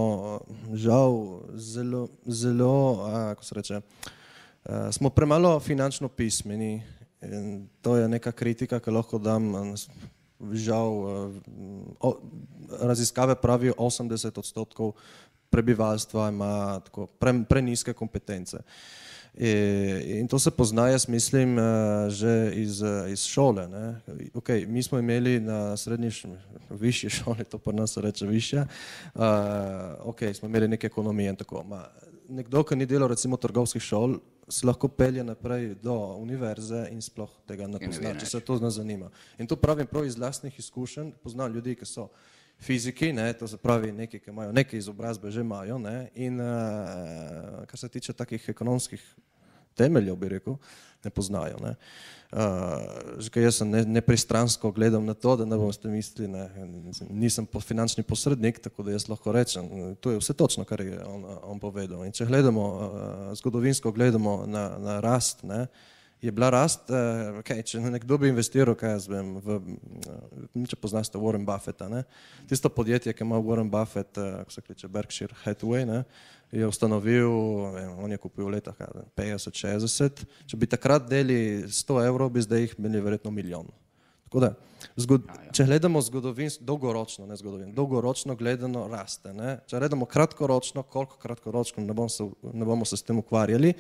žal zelo, zelo, a, kako se reče, a, smo premalo finančno pismeni. In to je neka kritika, ki lahko dam, žal, o, raziskave pravijo 80 odstotkov prebivalstva ima tako pre, preniske kompetence. In to se pozna, jaz mislim, eh, že iz, iz šole. Okay, mi smo imeli na srednji, višji šoli, to pa nas reče višja, uh, okay, smo imeli neke ekonomije in tako. Ma, nekdo, ki ni delal recimo trgovskih šol, se lahko pelje naprej do univerze in sploh tega ne pozna, če se to ne zanima. In to pravim prav iz lastnih izkušenj, poznam ljudi, ki so fiziki, ne, to se pravi neki, ki imajo neke izobrazbe, že imajo. Ne, in uh, kar se tiče takih ekonomskih temeljev, bi rekel, ne poznajo. Ne. Uh, jaz sem ne, nepristransko gledam na to, da ne bom ste mislili, ne, nisem po finančni posrednik, tako da jaz lahko rečem, to je vse točno, kar je on, on povedal. In če gledamo, uh, zgodovinsko gledamo na, na rast, ne, uh, je bila rast, uh, okay, če nekdo bi investiral, kaj jaz vem, v, uh, če poznate Warren Buffetta, ne? tisto podjetje, ki ima Warren Buffett, uh, kako se kliče Berkshire Hathaway, ne? je ustanovil, vem, on je kupil v letah 50-60, če bi takrat deli 100 evrov, bi zdaj jih imeli verjetno milijon. Tako da, zgod, ja, ja. če gledamo zgodovinsko, dolgoročno, ne zgodovin, dolgoročno gledano raste. Ne? Če gledamo kratkoročno, koliko kratkoročno ne, bom se, ne bomo se s tem ukvarjali,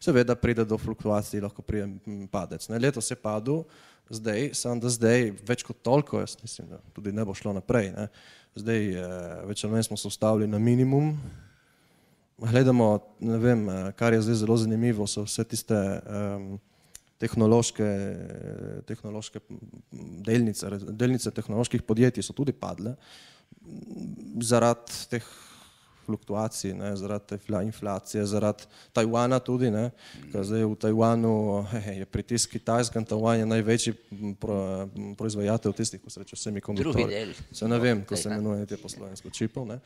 seveda pride do fluktuacij, lahko pride padec. Ne, letos je padel, zdaj, samo da zdaj več kot toliko, jaz mislim, da tudi ne bo šlo naprej. Ne. Zdaj, eh, več ali manj smo se ustavili na minimum. Gledamo, vem, eh, kar je zdaj zelo zanimivo, so vse tiste um, tehnološke, tehnološke delnice, delnice tehnoloških podjetij so tudi padle zaradi teh fluktuacij, ne, zaradi inflacije, zaradi Tajvana tudi. Ne, zdaj v Tajvanu he, je pritisk Kitajske Tajvan je največji pro, proizvajalec tistih, ko se reče, semikonduktorjev. Se ne vem, ko se imenuje te poslovensko čipov. Ne.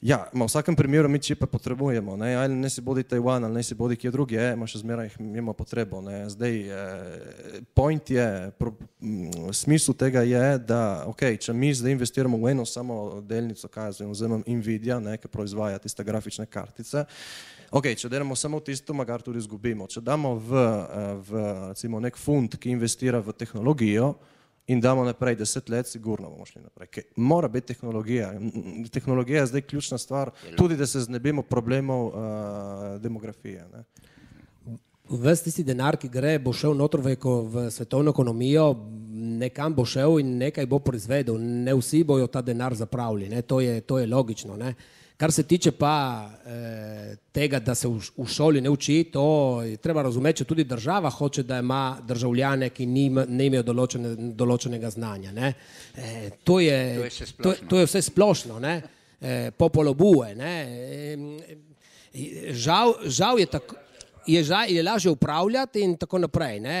Ja, v vsakem primeru mi čipe potrebujemo, ne, ali ne si bodi Tajvan, ali ne si bodi kje drugi, ima še zmeraj imamo potrebo. Ne. Zdaj, eh, point je, pro, m, smisel tega je, da ok, če mi zdaj investiramo v eno samo delnico, kaj jaz vem, vzemem Nvidia, ne, ki proizvaja tiste grafične kartice, ok, če delamo samo tisto, magar tudi izgubimo. Če damo v, eh, v recimo nek fund, ki investira v tehnologijo, in damo naprej deset let, sigurno bomo šli naprej. Ker mora biti tehnologija. Tehnologija je zdaj ključna stvar, tudi da se znebimo problemov uh, demografije. Ne. Ves tisti denar, ki gre, bo šel noter v, v svetovno ekonomijo, nekam bo šel in nekaj bo proizvedel. Ne vsi bojo ta denar zapravili, to je, to je logično. Ne. Kar se tiče pa eh, tega, da se v, v šoli ne uči, to je treba razumeti, če tudi država hoče, da ima državljane, ki nima, ne imajo določene, določenega znanja. Ne? Eh, to, je, To je vse to, splošno. to je vse splošno, ne? eh, popolo bue. Ne? Eh, žal, žal je tako. Je, ža, je lažje upravljati, in tako naprej. Ne?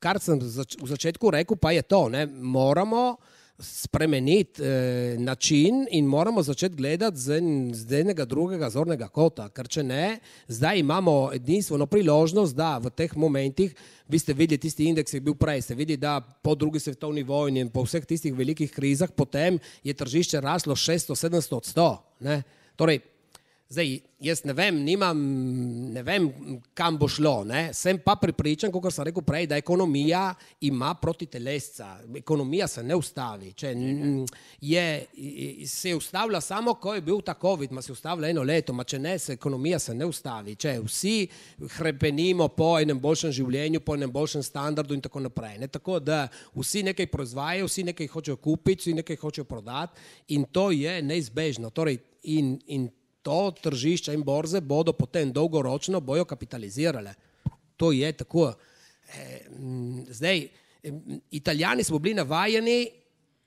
Kar sem v začetku rekel, pa je to, da moramo spremeniti eh, način in moramo začeti gledati z, z enega drugega zornega kota. Ker če ne, zdaj imamo edinstveno priložnost, da v teh momentih, vi ste videli tisti indeks, ki je bil prej, ste videli, da po drugi svetovni vojni in po vseh tistih velikih krizah, potem je tržišče raslo 600-700 od 100. Ne? Torej, Zdaj, jaz ne vem, nimam, ne vem, kam bo šlo. Ne? Sem pa pripričan, kot sem rekel prej, da ekonomija ima protitelesca. Ekonomija se ne ustavi. Če je, se je ustavila samo, ko je bil ta COVID, ma se je ustavila eno leto, ma če ne, se ekonomija se ne ustavi. Če vsi hrepenimo po enem boljšem življenju, po enem boljšem standardu in tako naprej. Ne? Tako da vsi nekaj proizvajajo, vsi nekaj hočejo kupiti, vsi nekaj hočejo prodati in to je neizbežno. Torej, in, in to tržišča in borze bodo potem dolgoročno bojo kapitalizirale. To je tako. E, zdaj, Italijani smo bili navajeni,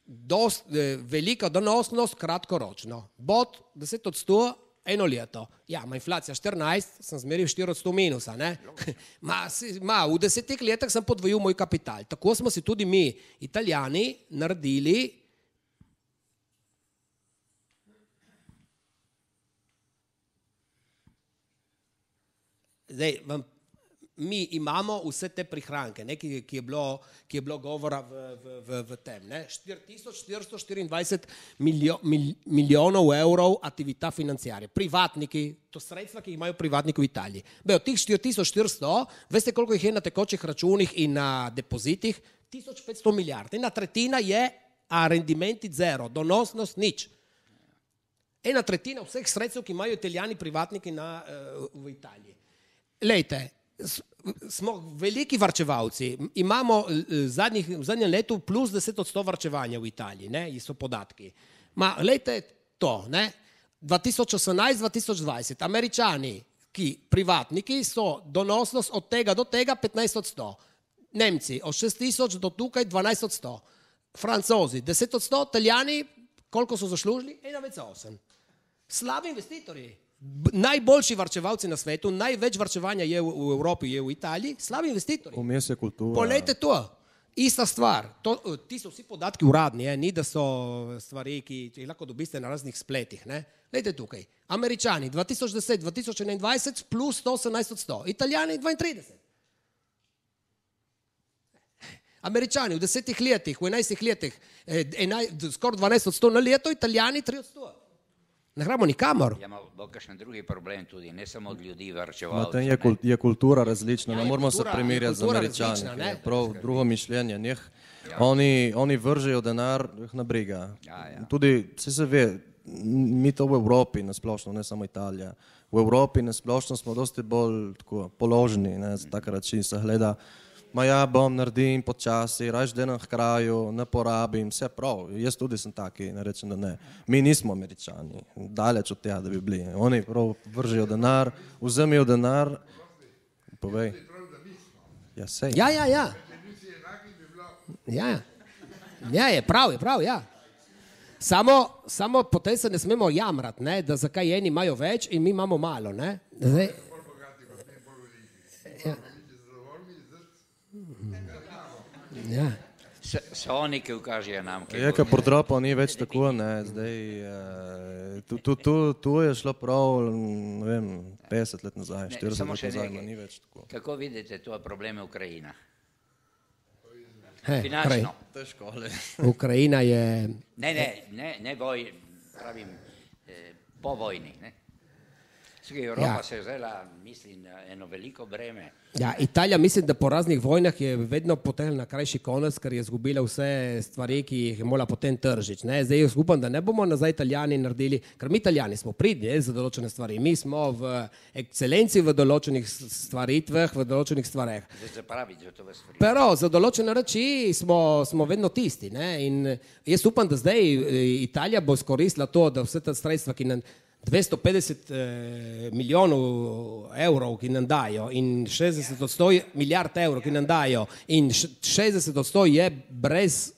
dost, e, velika donosnost kratkoročno. Bod 10 od 100, eno leto. Ja, ima inflacija 14, sem zmeril 4 od 100 minusa. Ma, si- ma, v desetih letih sem podvojil moj kapital. Tako smo si tudi mi, Italijani, naredili Zdaj, vam, mi imamo vse te prihranke, ne, ki, ki, je bilo, ki je bilo govora v, v, v, v tem. ne. 4424 miljo, mil, milijonov evrov aktivita financiarja. Privatniki, to sredstva, ki jih imajo privatniki v Italiji. Be, od teh 4400, veste koliko jih je na tekočih računih in na depozitih? 1500 milijard. Ena tretjina je a rendimenti zero, donosnost nič. Ena tretjina vseh sredstev, ki imajo italijani privatniki na, uh, v Italiji. Lejte, smo veliki varčevalci, imamo zadnjih, v zadnjem letu plus 10 odstotkov varčevanja v Italiji, ne, so podatki. Ma, lejte to, ne, 2018-2020, američani, ki privatniki so donosnost od tega do tega 15 odstotkov, Nemci od 6000 do tukaj 12 odstotkov, Francozi 10 odstotkov, Italijani, koliko so zaslužili? 1,8. Slabi investitorji. Najboljši varčevalci na svetu, največ varčevanja je v, v Evropi, je v Italiji, slabi investitorji. Vmes je kultura. Poglejte to, ista stvar. To, eh, ti so vsi podatki uradni, eh? ni da so stvari, ki jih lahko dobite na raznih spletih. Ne? Lejte tukaj. Američani 2010-2021 plus 118 odstotkov, Italijani 32. Američani v desetih letih, v enajstih letih, eh, enaj, skoraj 12 odstotkov na leto, Italijani 3 odstotkov. Ne gremo nikamor. Ja, bo kakšen drugi problem tudi, ne samo od ljudi tam je, kul, je kultura različna, Ja, ne moramo se primerjati z američani. Prav drugo mišljenje. Njih, oni, oni vržejo denar, jih ne briga. Ja, ja. Tudi, se se ve, mi to v Evropi, nasplošno, ne samo Italija. V Evropi nasplošno smo dosti bolj tako, položni, ne, za tak način se gleda. Ma ja, bom naredim počasi, raž delam kraju, ne porabim, vse prav. Jaz tudi sem taki, ne rečem, da ne. Mi nismo američani, daleč od tega, da bi bili. Oni prav vržejo denar, vzemijo denar. Povej. Ja, sej. Ja, ja. Ja, ja. ja je prav, je prav, ja. Samo, samo potem se ne smemo jamrati, ne, da zakaj eni imajo več in mi imamo malo. Ne. Zdaj, ja. Ja. S- So oni, ki ukažejo nam, kaj Je, bo, ker ne. podropa ni več tako, ne, zdaj, eh, tu, tu, tu, tu je šlo prav, ne vem, 50 let nazaj, Ne, 40 samo let nazaj, nekaj. ma ni več tako. Kako vidite to probleme Ukrajina? He, Finančno. Težko. Ukrajina je. Ne, ne, ne, ne voj, pravim, eh, po vojni. Ne? Tudi Evropa ja. se je vzela, mislim, eno veliko breme. Ja, Italija, mislim, da po raznih vojnah je vedno potegnila na krajši konec, ker je izgubila vse stvari, ki jih je morala potem tržiti. Zdaj jaz upam, da ne bomo nazaj Italijani naredili, ker mi Italijani smo pridni za določene stvari. Mi smo v ekscelenci v določenih stvaritvah, v določenih stvareh. Pero za določene reči smo, smo vedno tisti. Ne? In jaz upam, da zdaj eh, Italija bo izkoristila to, da vse te sredstva, ki nam. 250 eh, milijonov evrov, ki nam dajo, in 60 odstotkov milijard evrov, ki nam dajo, in 60 odstotkov je brez,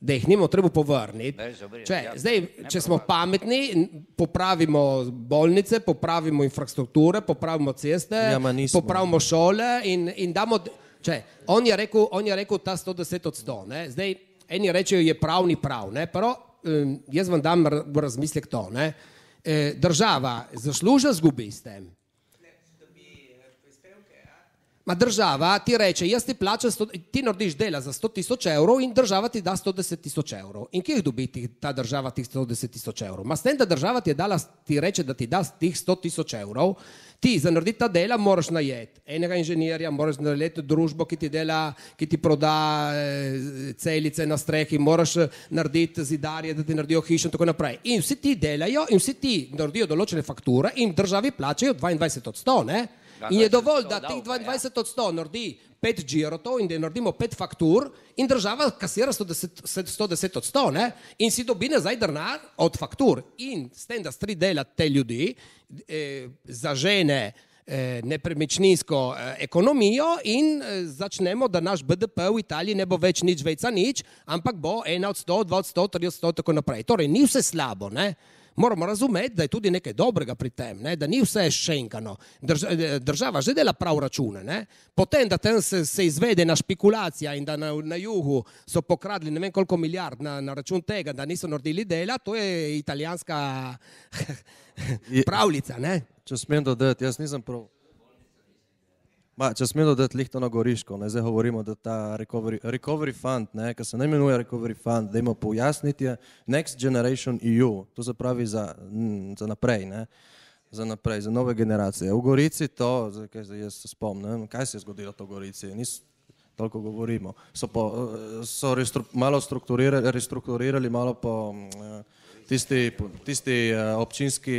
da jih nimamo treba povrniti. Če, ja, zdaj, če smo pametni, popravimo bolnice, popravimo infrastrukture, popravimo ceste, ja, popravimo šole in, in damo. Če, on, je rekel, on je rekel ta 110 odstotkov. Zdaj, eni rečejo, je prav, ni prav, ne? pero um, jaz vam dam v razmislek to. Ne? Eh, država zasluža zgubi s tem. Ma država ti reče, jaz ti plačam, sto, ti narediš dela za 100 tisoč evrov in država ti da 110 tisoč evrov. In kje dobi ta država tih 110 tisoč evrov? Ma s tem, da država ti, dala, ti reče, da ti da tih 100 tisoč evrov, ti za narediti ta dela moraš najeti enega inženirja, moraš narediti družbo, ki ti dela, ki ti proda eh, celice na strehi, moraš eh, narediti zidarje, da ti naredijo hišo in tako naprej. In vsi ti delajo in vsi ti naredijo določene fakture in državi plačajo 22 odstotkov. In je dovolj, da teh 22 odstotkov naredi pet girotov in da naredimo pet faktur in država kasira 110, 110 odstotkov in si dobi nazaj denar od faktur in s tem, da stri dela te ljudi, eh, zažene eh, nepremičninsko eh, ekonomijo in eh, začnemo, da naš BDP v Italiji ne bo več nič veca nič, ampak bo ena od 100, 2 od 100, 3 od 100 in tako naprej. Torej, ni vse slabo. Ne? Moramo razumeti, da je tudi nekaj dobrega pri tem, ne? da ni vse šenkano. Drž, država že dela prav račune. Ne? Potem, da tam se, se izvede na špekulacija in da na, na jugu so pokradli ne vem koliko milijard na, na račun tega, da niso naredili dela, to je italijanska pravljica. Ne? Če smem dodati, jaz nisem prav. Ma, če smemo dodati lihto na goriško, ne, zdaj govorimo, da ta recovery, recovery fund, ne, ki se ne imenuje recovery fund, da ima pojasniti je next generation EU, to se pravi za, za naprej, ne, za naprej, za nove generacije. V Gorici to, zdaj, zdaj jaz se spomnim, kaj se je zgodilo to v Gorici, nis, toliko govorimo, so, po, so restru, malo strukturirali, restrukturirali, malo po tisti, tisti občinski,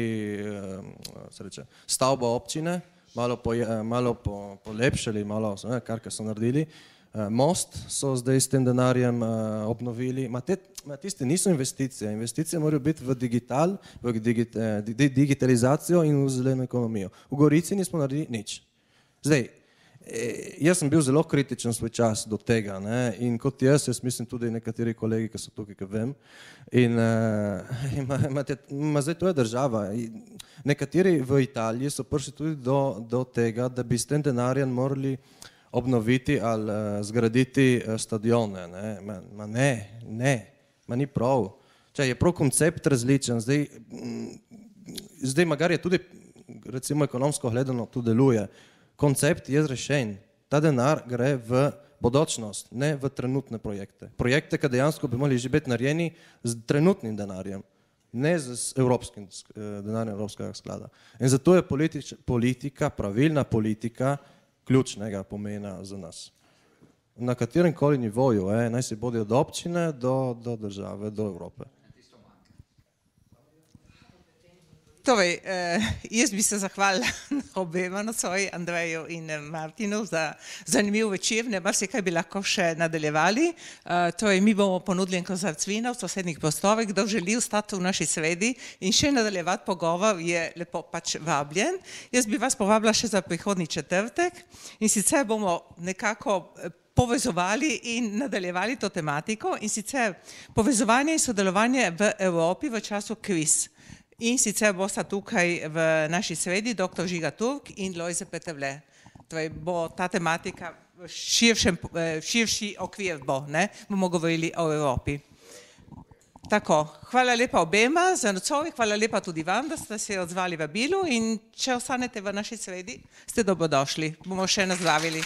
sreče, stavbo občine, malo, po, malo po, polepšali, malo, ne, kar so naredili. Eh, most so zdaj s tem denarjem uh, obnovili. Ma te, ma niso investicije. Investicije morajo biti v digital, v digit, eh, digitalizacijo in v zeleno ekonomijo. V Gorici nismo naredili nič. Zdaj, jaz sem bil zelo kritičen svoj čas do tega ne? in kot jaz, jaz mislim tudi nekateri kolegi, ki so tukaj, ki vem. In, uh, ima, imate, ima zdaj to je država. Nekateri v Italiji so prišli tudi do, do tega, da bi s tem denarjem morali obnoviti ali uh, zgraditi uh, stadione. Ne? Ma, ma ne, ne, ma ni prav. Če je prav koncept različen, zdaj, zdaj magar je tudi, recimo ekonomsko gledano, tu deluje koncept je zrešen. Ta denar gre v bodočnost, ne v trenutne projekte. Projekte, ki dejansko bi morali že biti narejeni z trenutnim denarjem, ne z evropskim eh, denarjem Evropskega sklada. In zato je politič, politika, pravilna politika, ključnega pomena za nas. Na katerem koli nivoju, eh, naj se bodi od občine do, do države, do Evrope. Torej, eh, jaz bi se zahvalila obema na svoji, Andreju in eh, Martinu, za zanimiv večer. Ne mar se kaj bi lahko še nadaljevali. Eh, torej, mi bomo ponudili en kozarc vina v sosednjih prostorih. Kdo želi ostati v naši sredi in še nadaljevati pogovor, je lepo pač vabljen. Jaz bi vas povabila še za prihodni četrtek in sicer bomo nekako eh, povezovali in nadaljevali to tematiko in sicer povezovanje in sodelovanje v Evropi v času kriz. In sicer bosta tukaj v naši sredi dr. Žiga Turk in Lojze Petevle. Torej bo ta tematika širšem, širši okvir bo, ne? bomo govorili o Evropi. Tako, hvala lepa obema za nocoj, hvala lepa tudi vam, da ste se odzvali v bilu in če ostanete v naši sredi, ste dobrodošli. Bomo še nazdravili.